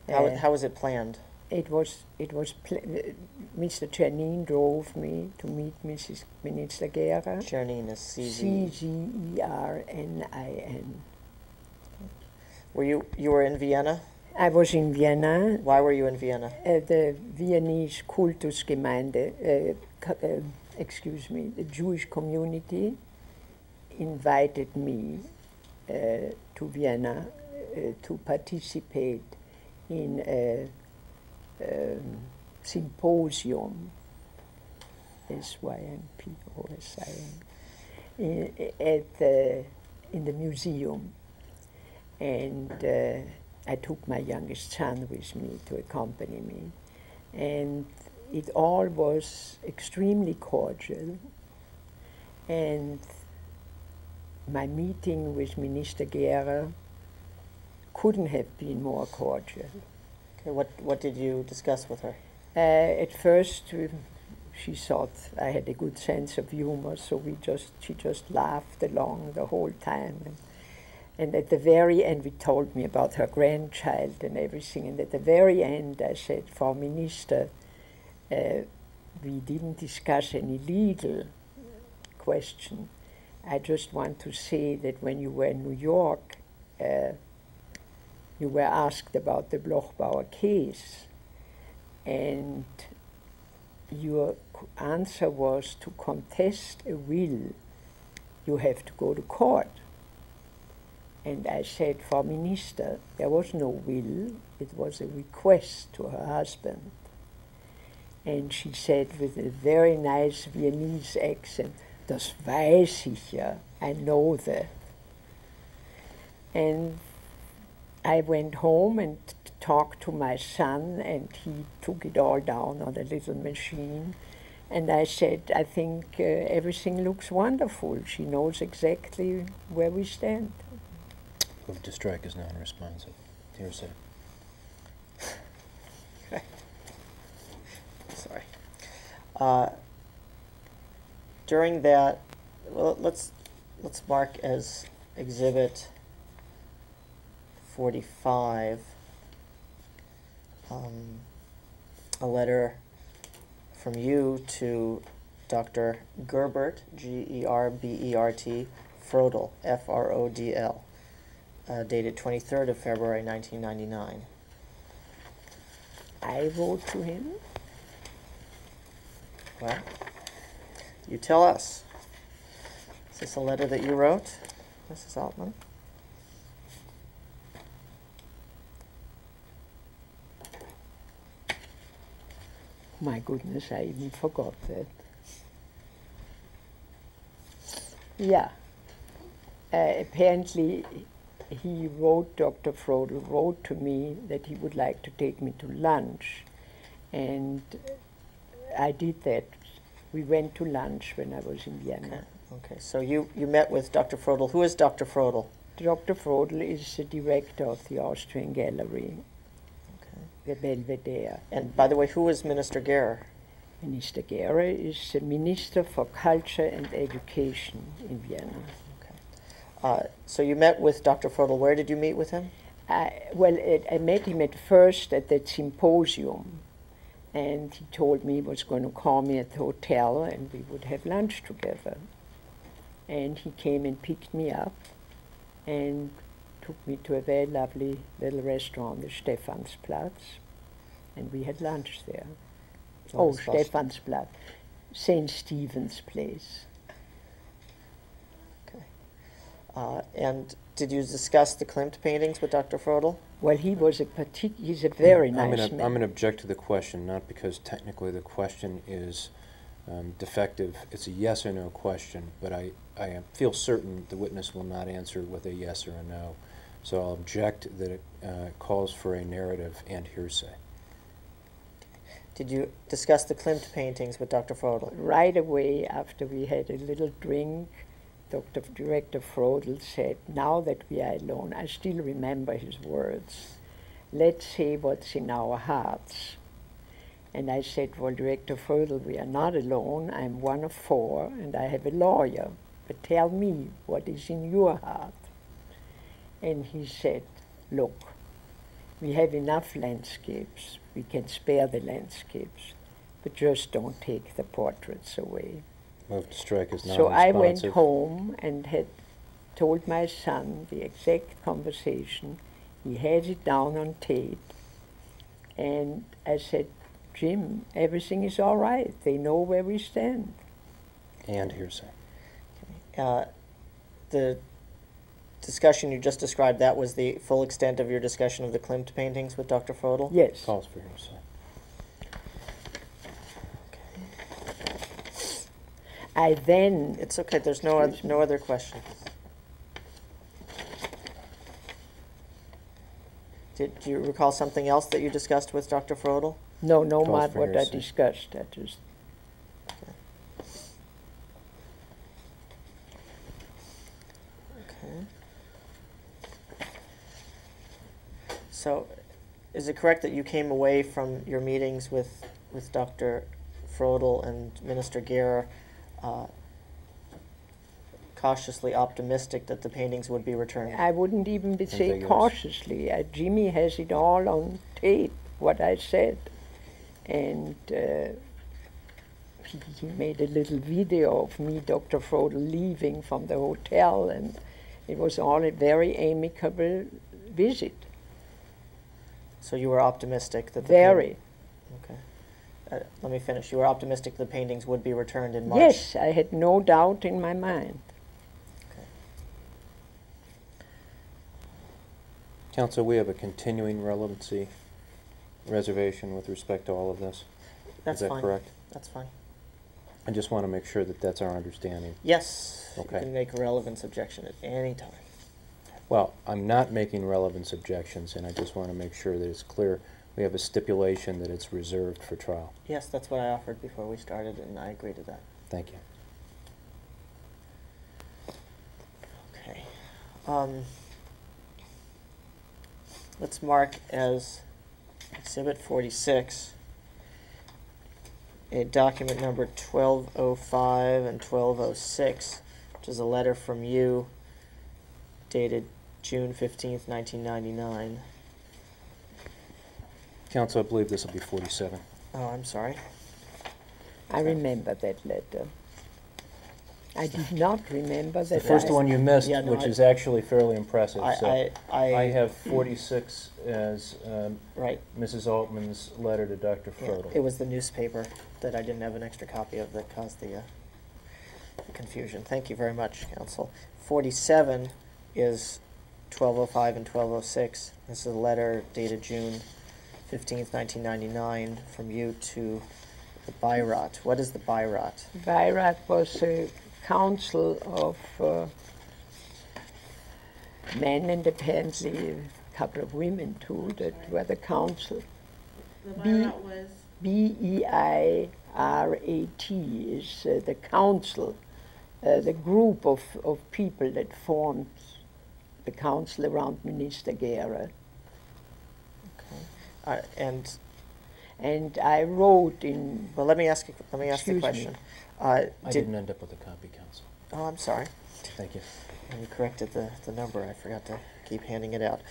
How, Uh, how was it planned? It was it was pl- uh, Mr. Czernin drove me to meet Mrs. Minister Gehrer. Czernin is C CZ. G E R N I N. Were you you were in Vienna? I was in Vienna. Why were you in Vienna? Uh, the Viennese Kultusgemeinde, uh, uh, excuse me, the Jewish community invited me uh, to Vienna uh, to participate in a um, symposium, S-Y-M-P-O-S-I-M, in, at the, in the museum. And uh, I took my youngest son with me to accompany me. And it all was extremely cordial. And my meeting with Minister Gehrer couldn't have been more cordial. Okay, what what did you discuss with her? Uh, at first, we, she thought I had a good sense of humor, so we just she just laughed along the whole time. And, and at the very end, we told me about her grandchild and everything. And at the very end, I said, "Frau Minister, uh, we didn't discuss any legal question. I just want to say that when you were in New York, uh, you were asked about the Bloch-Bauer case, and your answer was to contest a will, you have to go to court. And I said, for Minister, there was no will, it was a request to her husband. And she said with a very nice Viennese accent, Das weiß ich ja, I know that. And I went home and talked to my son, and he took it all down on a little machine. And I said, I think uh, everything looks wonderful. She knows exactly where we stand. Move to strike is non-responsive. Hearsay. Sorry. Uh, during that, well, let's let's mark as exhibit forty-five. Um, a letter from you to Dr. Gerbert, G E R B E R T, Frodl, F R O D L, uh, dated 23rd of February 1999. I wrote to him. Well, you tell us. Is this a letter that you wrote, Mrs. Altmann? My goodness, I even forgot that. Yeah. Uh, apparently, he wrote, Dr. Frodl wrote to me that he would like to take me to lunch. And I did that. We went to lunch when I was in Vienna. Okay, so you, you met with Dr. Frodl. Who is Dr. Frodl? Dr. Frodl is the director of the Austrian Gallery, Okay. the Belvedere. And by the way, who is Minister Gehrer? Minister Gehrer is the Minister for Culture and Education in Vienna. Uh, so you met with Dr. Frodl. Where did you meet with him? I, well, it, I met him at first at the symposium, and he told me he was going to call me at the hotel and we would have lunch together. And he came and picked me up and took me to a very lovely little restaurant, the Stephansplatz, and we had lunch there. Oh, is? Stephansplatz, St. Stephen's Place. Uh, and did you discuss the Klimt paintings with Dr. Frodl? Well, he was a partic- he's a very I'm nice gonna, man. I'm going to object to the question, not because technically the question is um, defective. It's a yes or no question, but I, I feel certain the witness will not answer with a yes or a no. So I'll object that it uh, calls for a narrative and hearsay. Did you discuss the Klimt paintings with Dr. Frodl? right away after we had a little drink, Dr. Director Frodl said, now that we are alone, I still remember his words, let's say what's in our hearts. And I said, well, Director Frodl, we are not alone. I'm one of four, and I have a lawyer. But tell me what is in your heart. And he said, look, we have enough landscapes. We can spare the landscapes but just don't take the portraits away. Move to strike as So I went home and had told my son the exact conversation. He had it down on tape. And I said, Jim, everything is all right. They know where we stand. And hearsay. Uh, the discussion you just described, that was the full extent of your discussion of the Klimt paintings with Dr. Frodl? Yes. Calls for hearsay. I then, It's okay, there's no, oth- no other questions. Did do you recall something else that you discussed with Dr. Frodl? no, no Calls matter for what I hearsay. discussed, I just, Okay. So, is it correct that you came away from your meetings with, with Dr. Frodl and Minister Gehrer uh, cautiously optimistic that the paintings would be returned? I wouldn't even be say Ambiguous. cautiously. Uh, Jimmy has it all on tape, what I said. And uh, he, he made a little video of me, Dr. Frodl, leaving from the hotel, and it was all a very amicable visit. So you were optimistic that the Very. paint- okay. Uh, let me finish. You were optimistic the paintings would be returned in March. Yes, I had no doubt in my mind. Okay. Counsel, we have a continuing relevancy reservation with respect to all of this. That's Is that fine. correct? That's fine. I just want to make sure that that's our understanding. Yes. Okay. You can make a relevance objection at any time. Well, I'm not making relevance objections, and I just want to make sure that it's clear. We have a stipulation that it's reserved for trial. Yes, that's what I offered before we started, and I agree to that. Thank you. Okay. Um, let's mark as Exhibit 46 a document number 1205 and 1206, which is a letter from you dated June 15th, 1999. Counsel, I believe this will be 47. Oh, I'm sorry. I remember that letter. I did not remember that. The first I, one you missed, Yeah, no, which I- is actually fairly impressive. I, So I, I, I have 46 as um, right. Mrs. Altmann's letter to Dr. Yeah, Frodl. it was the newspaper that I didn't have an extra copy of that caused the, uh, confusion. Thank you very much, counsel. Forty-seven is twelve oh five and twelve oh six. This is a letter dated June fifteenth, nineteen ninety-nine, from you to the Beirat. What is the Beirat? Beirat was a council of uh, men and apparently a couple of women too that were the council. The B- Beirat was B E I R A T is uh, the council, uh, the group of, of people that formed the council around Minister Gehrer. Uh, and, And I wrote in, well, let me ask, you- let me ask the Excuse me. question. Uh, I did, didn't end up with a copy, Counsel. oh, I'm sorry. Thank you. And you corrected the, the number, I forgot to keep handing it out.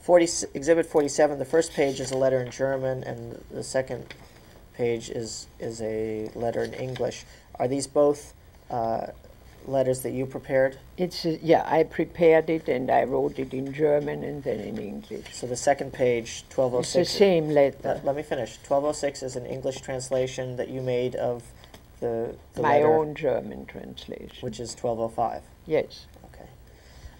Forty, exhibit forty-seven, the first page is a letter in German, and the second page is, is a letter in English. Are these both, uh, letters that you prepared? it's, yeah, I prepared it and I wrote it in German and then in English. So the second page, twelve oh It's the same letter. Let, let me finish. Twelve oh six is an English translation that you made of the, the My letter, own German translation. which is twelve oh five. yes. Okay.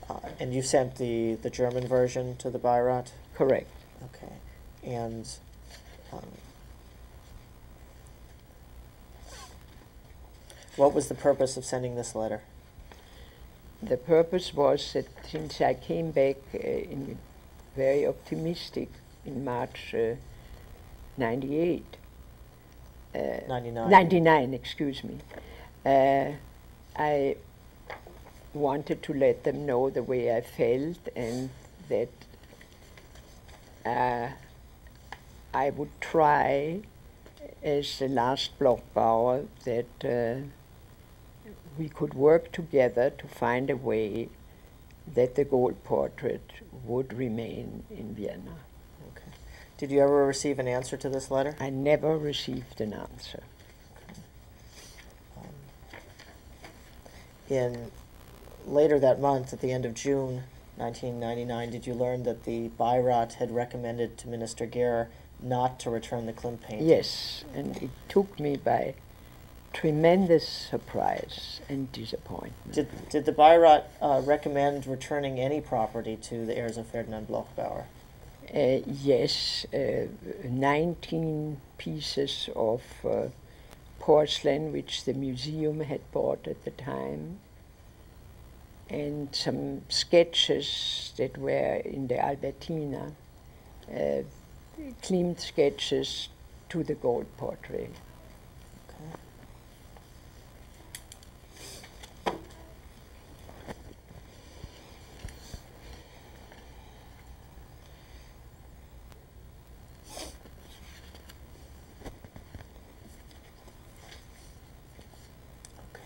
Uh, and you sent the, the German version to the Beirat? Correct. Okay. And um, what was the purpose of sending this letter? The purpose was that since I came back uh, in very optimistic in March uh, 98, uh, 99. 99, excuse me, uh, I wanted to let them know the way I felt and that uh, I would try as the last Bloch-Bauer that uh, we could work together to find a way that the gold portrait would remain in Vienna. Okay. Did you ever receive an answer to this letter? I never received an answer. Um, in later that month, at the end of June 1999, did you learn that the Beirat had recommended to Minister Gehrer not to return the Klimt painting? Yes, and it took me by tremendous surprise and disappointment. Did, did the Beirat uh, recommend returning any property to the heirs of Ferdinand Bloch-Bauer? Uh, yes, uh, 19 pieces of uh, porcelain which the museum had bought at the time, and some sketches that were in the Albertina, uh, Klimt sketches to the gold portrait. Okay. Okay.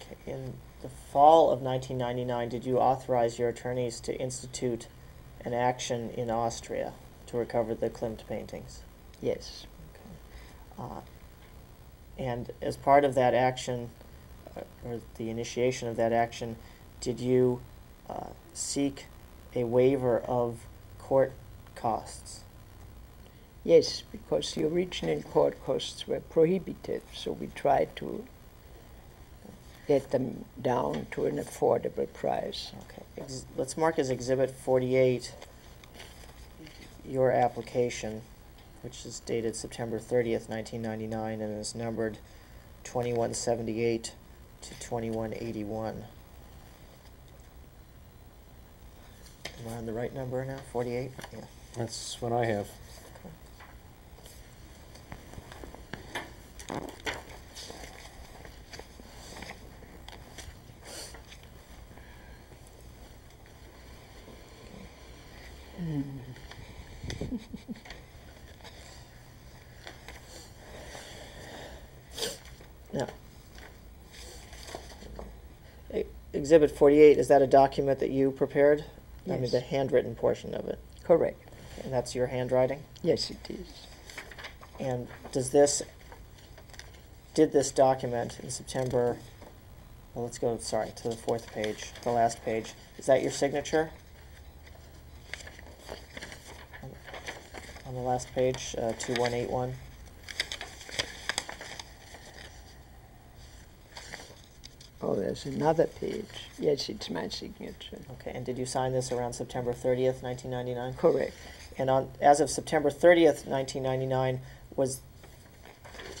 Okay, In the fall of 1999, did you authorize your attorneys to institute an action in Austria to recover the Klimt paintings? Yes, Uh, And as part of that action, uh, or the initiation of that action, did you uh, seek a waiver of court costs? yes, because the original court costs were prohibitive, so we tried to get them down to an affordable price. Okay, ex- let's mark as Exhibit 48 your application, which is dated September 30th, 1999, and is numbered 2178 to 2181. Am I on the right number now? 48? Yeah. That's what I have. Okay. Now, e- Exhibit 48, is that a document that you prepared? Yes. I mean, the handwritten portion of it, Correct. and that's your handwriting? Yes, it is. And does this, did this document in September, well, let's go, sorry, to the fourth page, the last page. Is that your signature? On- the last page, uh, 2181? There's another page. Yes, it's my signature. Okay, and did you sign this around September 30th, 1999? Correct. And on, as of September 30th, 1999, was,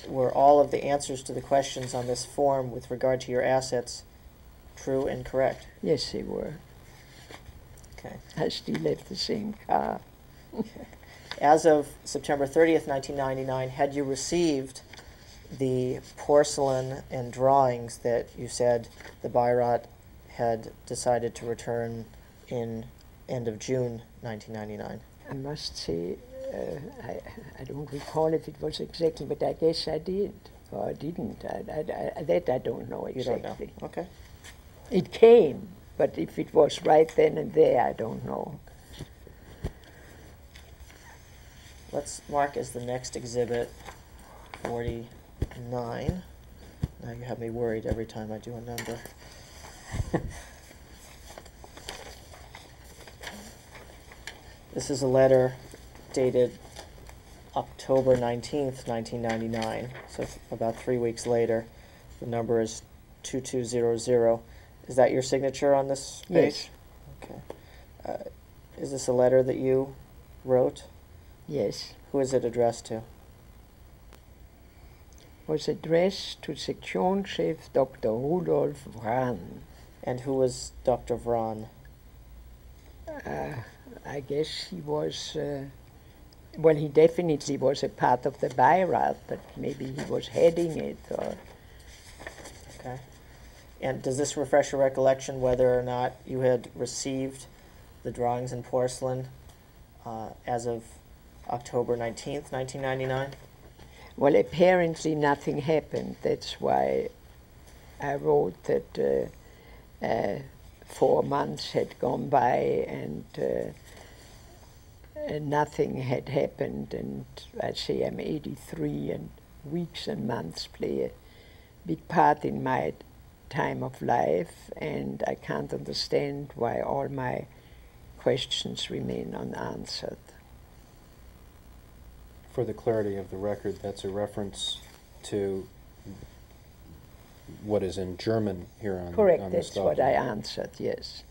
were all of the answers to the questions on this form with regard to your assets true and correct? Yes, they were. Okay. I still have the same car. As of September 30th, 1999, had you received the porcelain and drawings that you said the Beirat had decided to return in end of June 1999? I must say, uh, I, I don't recall if it was exactly, but I guess I did or I didn't. I, I, I, that I don't know You don't know? exactly. Okay. It came, but if it was right then and there, I don't know. Let's mark as the next exhibit 49. Now you have me worried every time I do a number. this is a letter dated October 19th, 1999, so about three weeks later. The number is 2200. Is that your signature on this page? Yes. Okay. Uh, is this a letter that you wrote? Yes. Who is it addressed to? Was addressed to Section Chief Dr. Rudolf Wran. And who was Dr. Wran? Uh, I guess he was, uh, well, he definitely was a part of the Beirat, but maybe he was heading it or. Okay. And does this refresh your recollection whether or not you had received the drawings in porcelain uh, as of October 19th, 1999? Well, apparently nothing happened. That's why I wrote that uh, uh, four months had gone by and, uh, and nothing had happened. And I say I'm 83, and weeks and months play a big part in my time of life, and I can't understand why all my questions remain unanswered. For the clarity of the record, that's a reference to what is in German here on, Correct, on this that's what I answered, yes.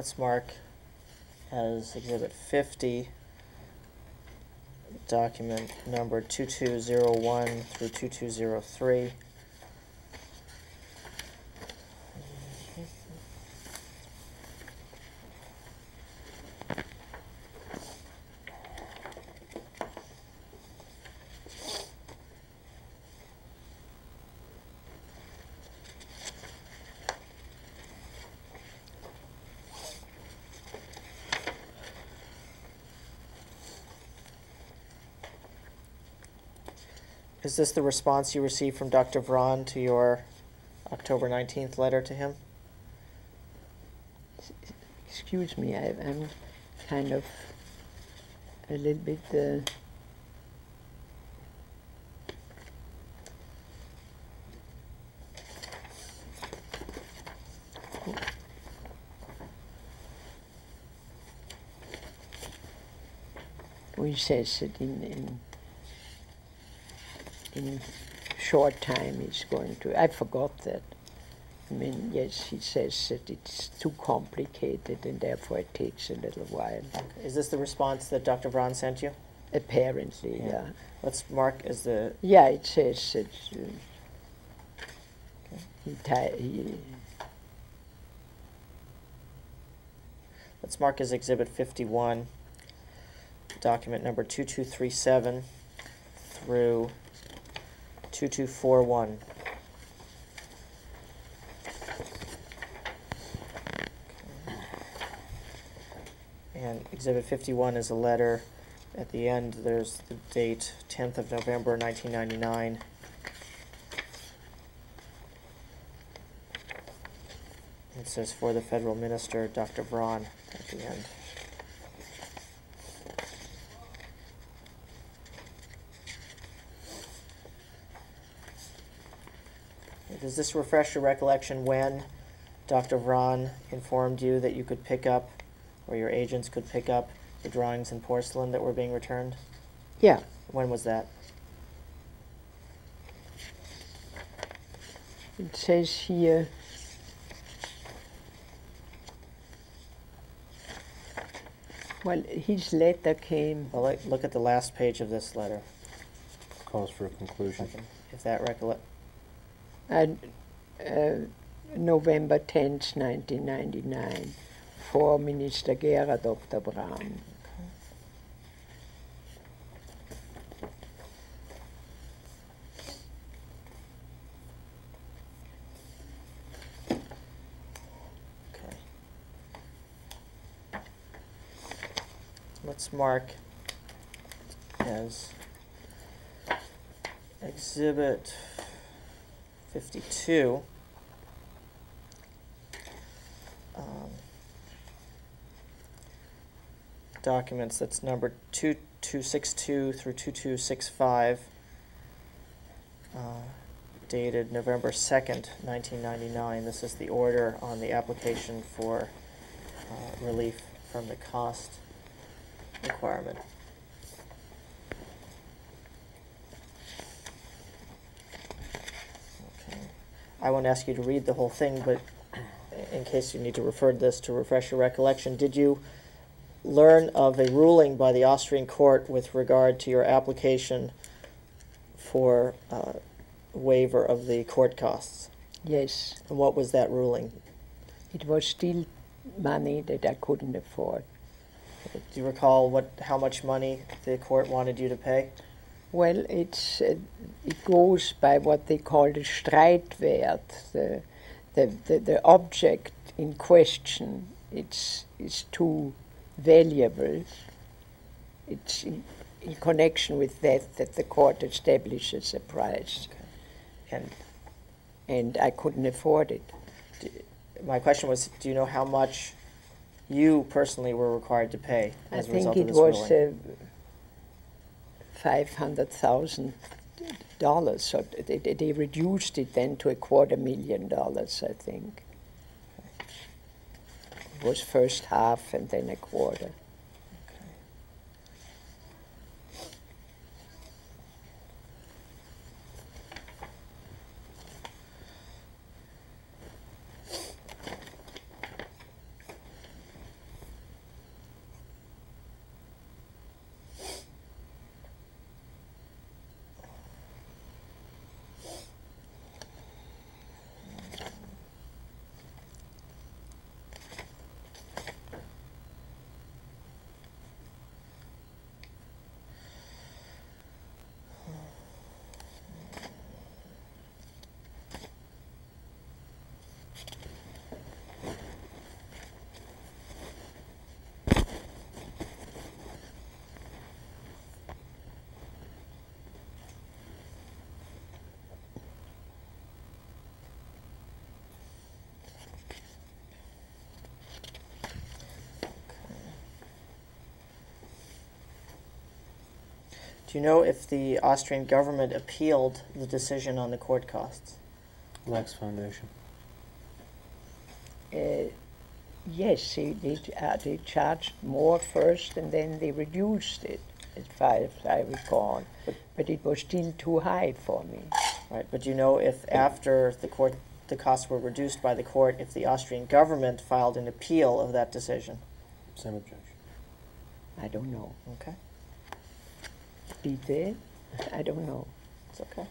Let's mark as Exhibit 50, document number 2201 through 2203. Is this the response you received from Dr. Wran to your October 19th letter to him? Excuse me, I, I'm kind of a little bit. Uh, he says that in, in in short time he's going to. I forgot that. I mean, yes, he says that it's too complicated and therefore it takes a little while. Is this the response that Dr. Wran sent you? Apparently, Yeah. yeah. Let's mark as the Yeah, it says that uh, he, he let's mark as Exhibit 51, document number 2237 through 2241. And Exhibit 51 is a letter. At the end, there's the date 10th of November 1999. It says for the federal minister, Dr. Braun, at the end. Does this refresh your recollection when Dr. Wran informed you that you could pick up, or your agents could pick up, the drawings in porcelain that were being returned? yeah, When was that? it says here. Well, his letter came. Well, look- look at the last page of this letter. Calls for a conclusion. If that recollect, uh, uh, November 10th, 1999, for Minister Gehrer, Dr. Okay. Let's mark as exhibit 52. Um, documents that's numbered 2262 through 2265, uh, dated November 2nd, 1999. This is the order on the application for uh, relief from the cost requirement. I won't ask you to read the whole thing, but in case you need to refer to this to refresh your recollection, did you learn of a ruling by the Austrian court with regard to your application for uh, waiver of the court costs? Yes, And what was that ruling? it was still money that I couldn't afford. Do you recall what how much money the court wanted you to pay? Well, it's uh, it goes by what they call the Streitwert, the, the, the, the object in question. It's is too valuable. It's in, in connection with that that the court establishes a price, And and I couldn't afford it. my question was, do you know how much you personally were required to pay as a result of this was ruling? Uh, five hundred thousand dollars. So they, they- they reduced it then to a quarter million dollars, I think. It was first half and then a quarter. Do you know if the Austrian government appealed the decision on the court costs? Lacks Foundation. Uh, yes, they, they, uh, they charged more first and then they reduced it, as far as I recall. But, but it was still too high for me. Right, but do you know if after the court, the costs were reduced by the court, if the Austrian government filed an appeal of that decision? Same objection. I don't know. Okay, Did they? I don't know. it's okay.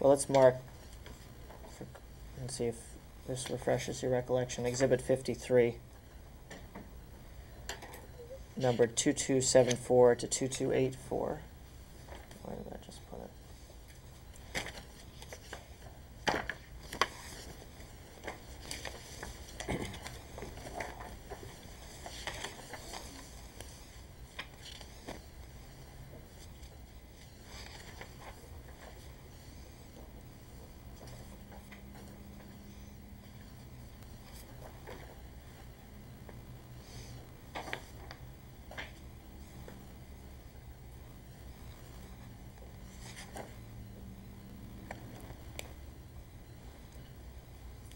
Well, let's mark and see if this refreshes your recollection. Exhibit 53, number 2274 to 2284.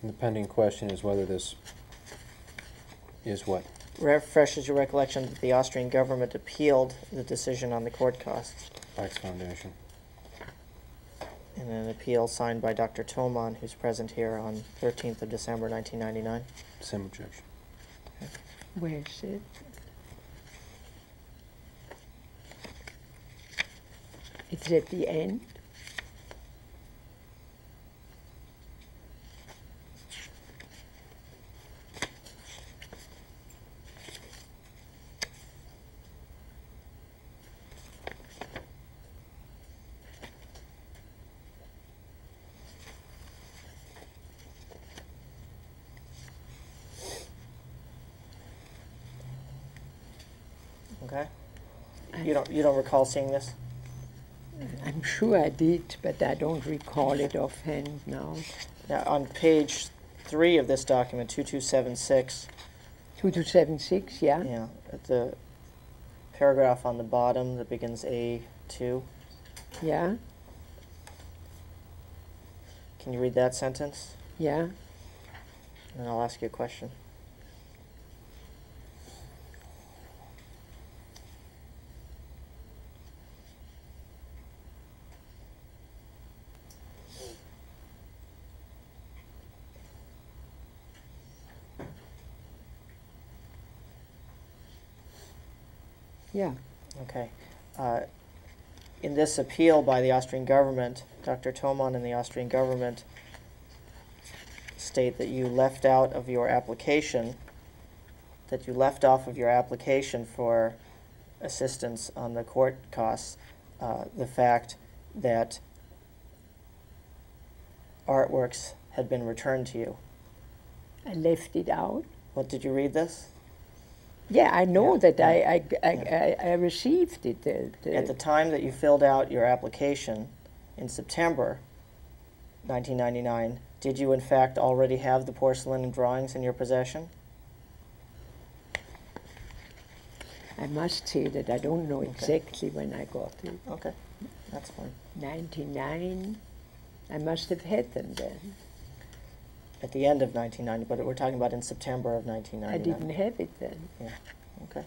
The pending question is whether this is what? refreshes your recollection that the Austrian government appealed the decision on the court costs Lacks Foundation. in an appeal signed by Dr. Toman, who's present here on 13th of December 1999. Same objection. Where is it? It's at the end. Okay? You don't, recall seeing this? I'm sure I did, but I don't recall it offhand now. Now, on page three of this document, 2276, 2276, yeah? yeah, at the paragraph on the bottom that begins A2, Yeah? can you read that sentence? Yeah? And I'll ask you a question. Yeah. Okay. Uh, in this appeal by the Austrian government, Dr. Toman and the Austrian government state that you left out of your application, that you left off of your application for assistance on the court costs, uh, the fact that artworks had been returned to you. I left it out. What did you read this? Yeah, I know Yeah, that I, I, I. I, received it. uh, the- At the time that you filled out your application in September 1999, did you in fact already have the porcelain and drawings in your possession? I must say that I don't know exactly when I got it. Okay, that's fine. 99, I must have had them then. At the end of 1990, but we're talking about in September of I didn't have it then. Yeah. Okay.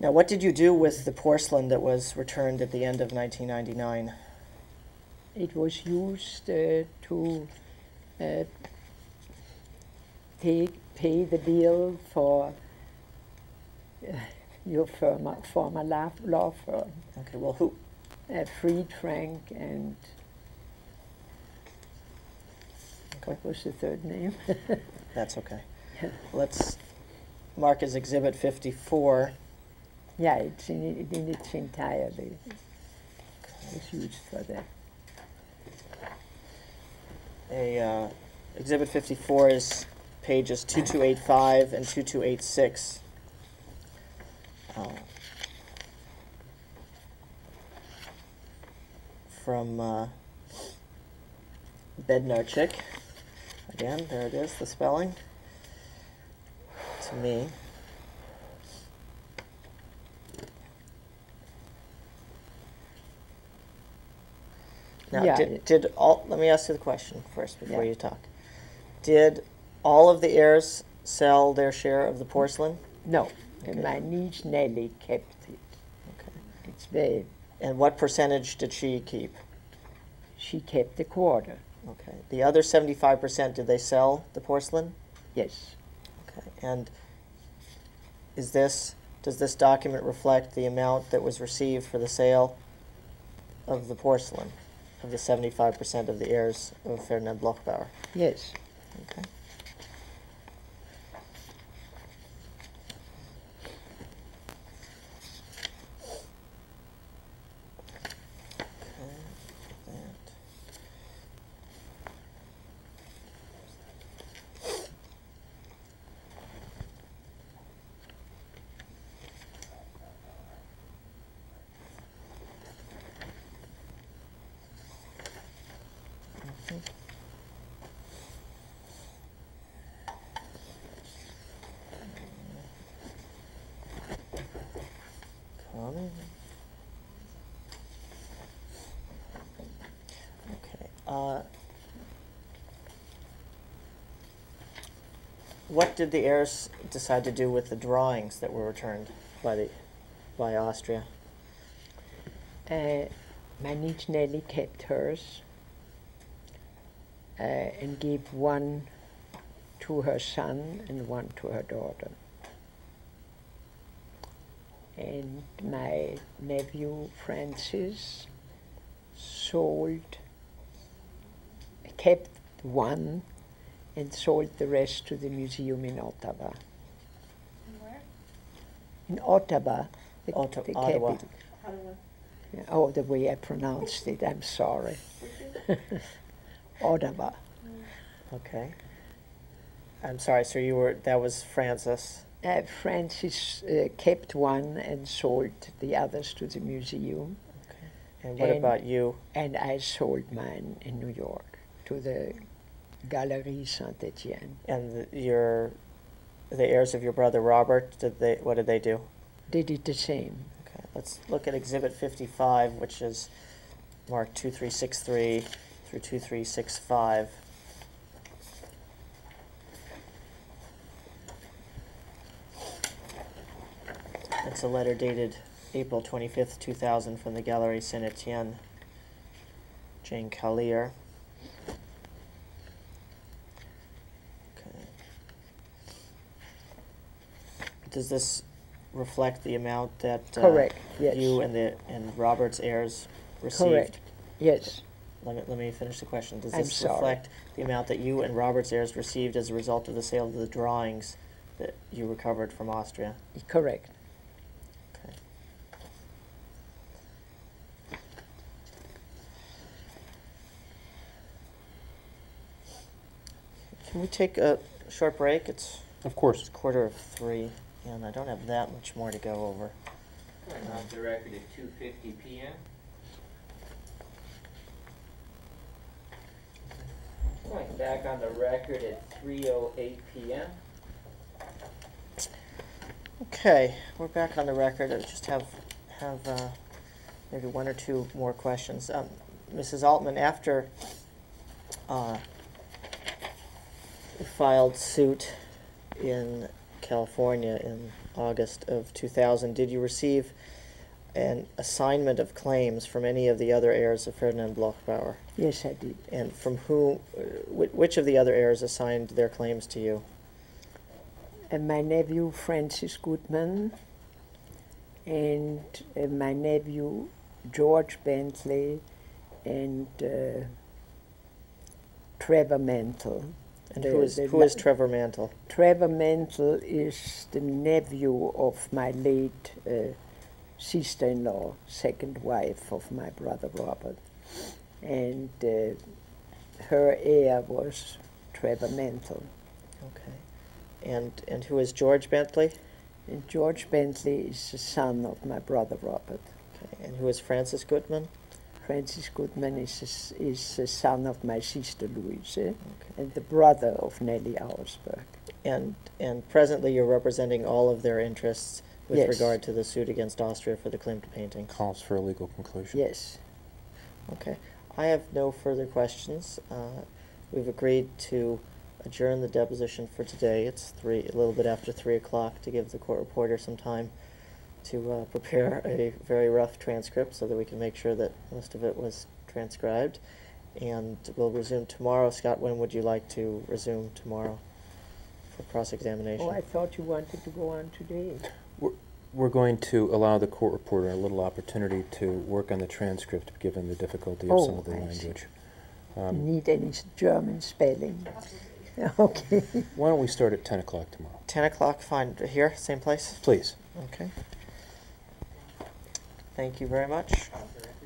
Now, what did you do with the porcelain that was returned at the end of 1999? It was used uh, to uh, pay, pay the bill for uh, your firm, former law, law firm, Okay, well, who? uh, Fried Frank and Okay, what was the third name? that's okay. Let's mark as Exhibit 54. yeah, it's in, it- in its entirety. It was used for that. A uh, Exhibit 54 is pages 2285 and 2286. Uh, from uh, Bednarchik. Again, there it is, the spelling. To me. Now, Yeah, did, did all, let me ask you the question first before Yeah. you talk. Did all of the heirs sell their share of the porcelain? No, Okay. and my niece Nellie kept it. Okay. It's very, And what percentage did she keep? she kept a quarter, Okay. The other 75%, did they sell the porcelain? yes. Okay. And is this, does this document reflect the amount that was received for the sale of the porcelain, of the 75% of the heirs of Ferdinand Bloch-Bauer? Yes. Okay, that. Mhm. Coming. Okay. Uh, what did the heirs decide to do with the drawings that were returned by the by Austria? Uh, my niece Nellie kept hers uh, and gave one to her son and one to her daughter. And my nephew Francis sold, kept one and sold the rest to the museum in Ottawa. Where? In Ottawa, the, Otta- the Ottawa. capital. How Oh, the way I pronounced it, I'm sorry. Ottawa. Okay. I'm sorry, sir. You were that was Francis. Uh, Francis uh, kept one and sold the others to the museum, And what And- about you? and I sold mine in New York to the Galerie Saint Etienne. And the, your, the heirs of your brother Robert, did they, what did they do? They did the same. Okay, let's look at Exhibit 55, which is marked 2363 through 2365. It's a letter dated April 25th, 2000 from the Galerie Saint Etienne, Jane Kallir. Does this reflect the amount that uh, Correct, yes. you and the and Robert's heirs received? Correct. Yes, Let me, let me finish the question. Does this reflect the amount that you and Robert's heirs received as a result of the sale of the drawings that you recovered from Austria? correct. Okay. Can we take a short break? It's Of course. it's quarter of three, and I don't have that much more to go over. Going off the record at two fifty PM. Going back on the record at three oh eight PM. Okay, we're back on the record. I just have have uh, maybe one or two more questions. Um, Mrs. Altmann, after uh, filed suit in California in August of 2000, did you receive an assignment of claims from any of the other heirs of Ferdinand Bloch-Bauer? Yes, I did. And from who, uh, which of the other heirs assigned their claims to you? And my nephew Francis Gutmann, and uh, my nephew George Bentley, and uh, Trevor Mantle. And who is, who is Trevor Mantle? Trevor Mantle is the nephew of my late uh, sister-in-law, second wife of my brother Robert, and uh, her heir was Trevor Mantle. Okay. And and who is George Bentley? And George Bentley is the son of my brother Robert. Okay. And who is Francis Gutmann? Francis Gutmann is the is the son of my sister Louise and the brother of Nellie Auersperg. And and presently you're representing all of their interests with Yes. regard to the suit against Austria for the Klimt painting. Calls for a legal conclusion. Yes. Okay. I have no further questions. Uh, we've agreed to adjourn the deposition for today. It's three, a little bit after three o'clock to give the court reporter some time to uh, prepare a very rough transcript so that we can make sure that most of it was transcribed. And we'll resume tomorrow. Scott, when would you like to resume tomorrow for cross-examination? Oh, I thought you wanted to go on today. We're going to allow the court reporter a little opportunity to work on the transcript, given the difficulty of some Oh, of the I see. language. You Um, need any German spelling? Okay. Why don't we start at 10 o'clock tomorrow? 10 o'clock, fine. Here, same place? Please. Okay. Thank you very much.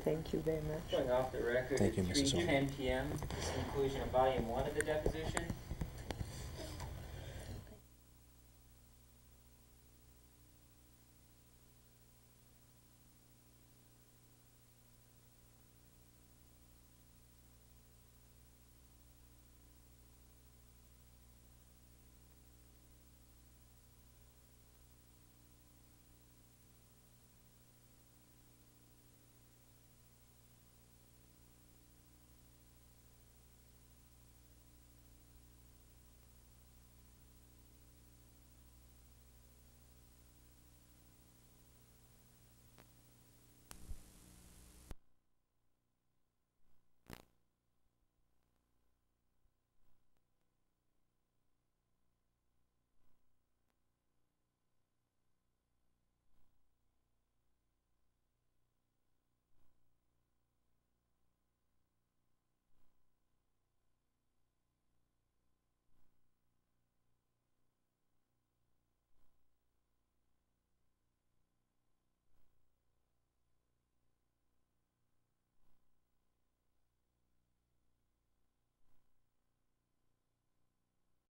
Thank you very much. Going off the record Thank at you, Mrs. three Oldham. PM. This is conclusion of volume one of the deposition.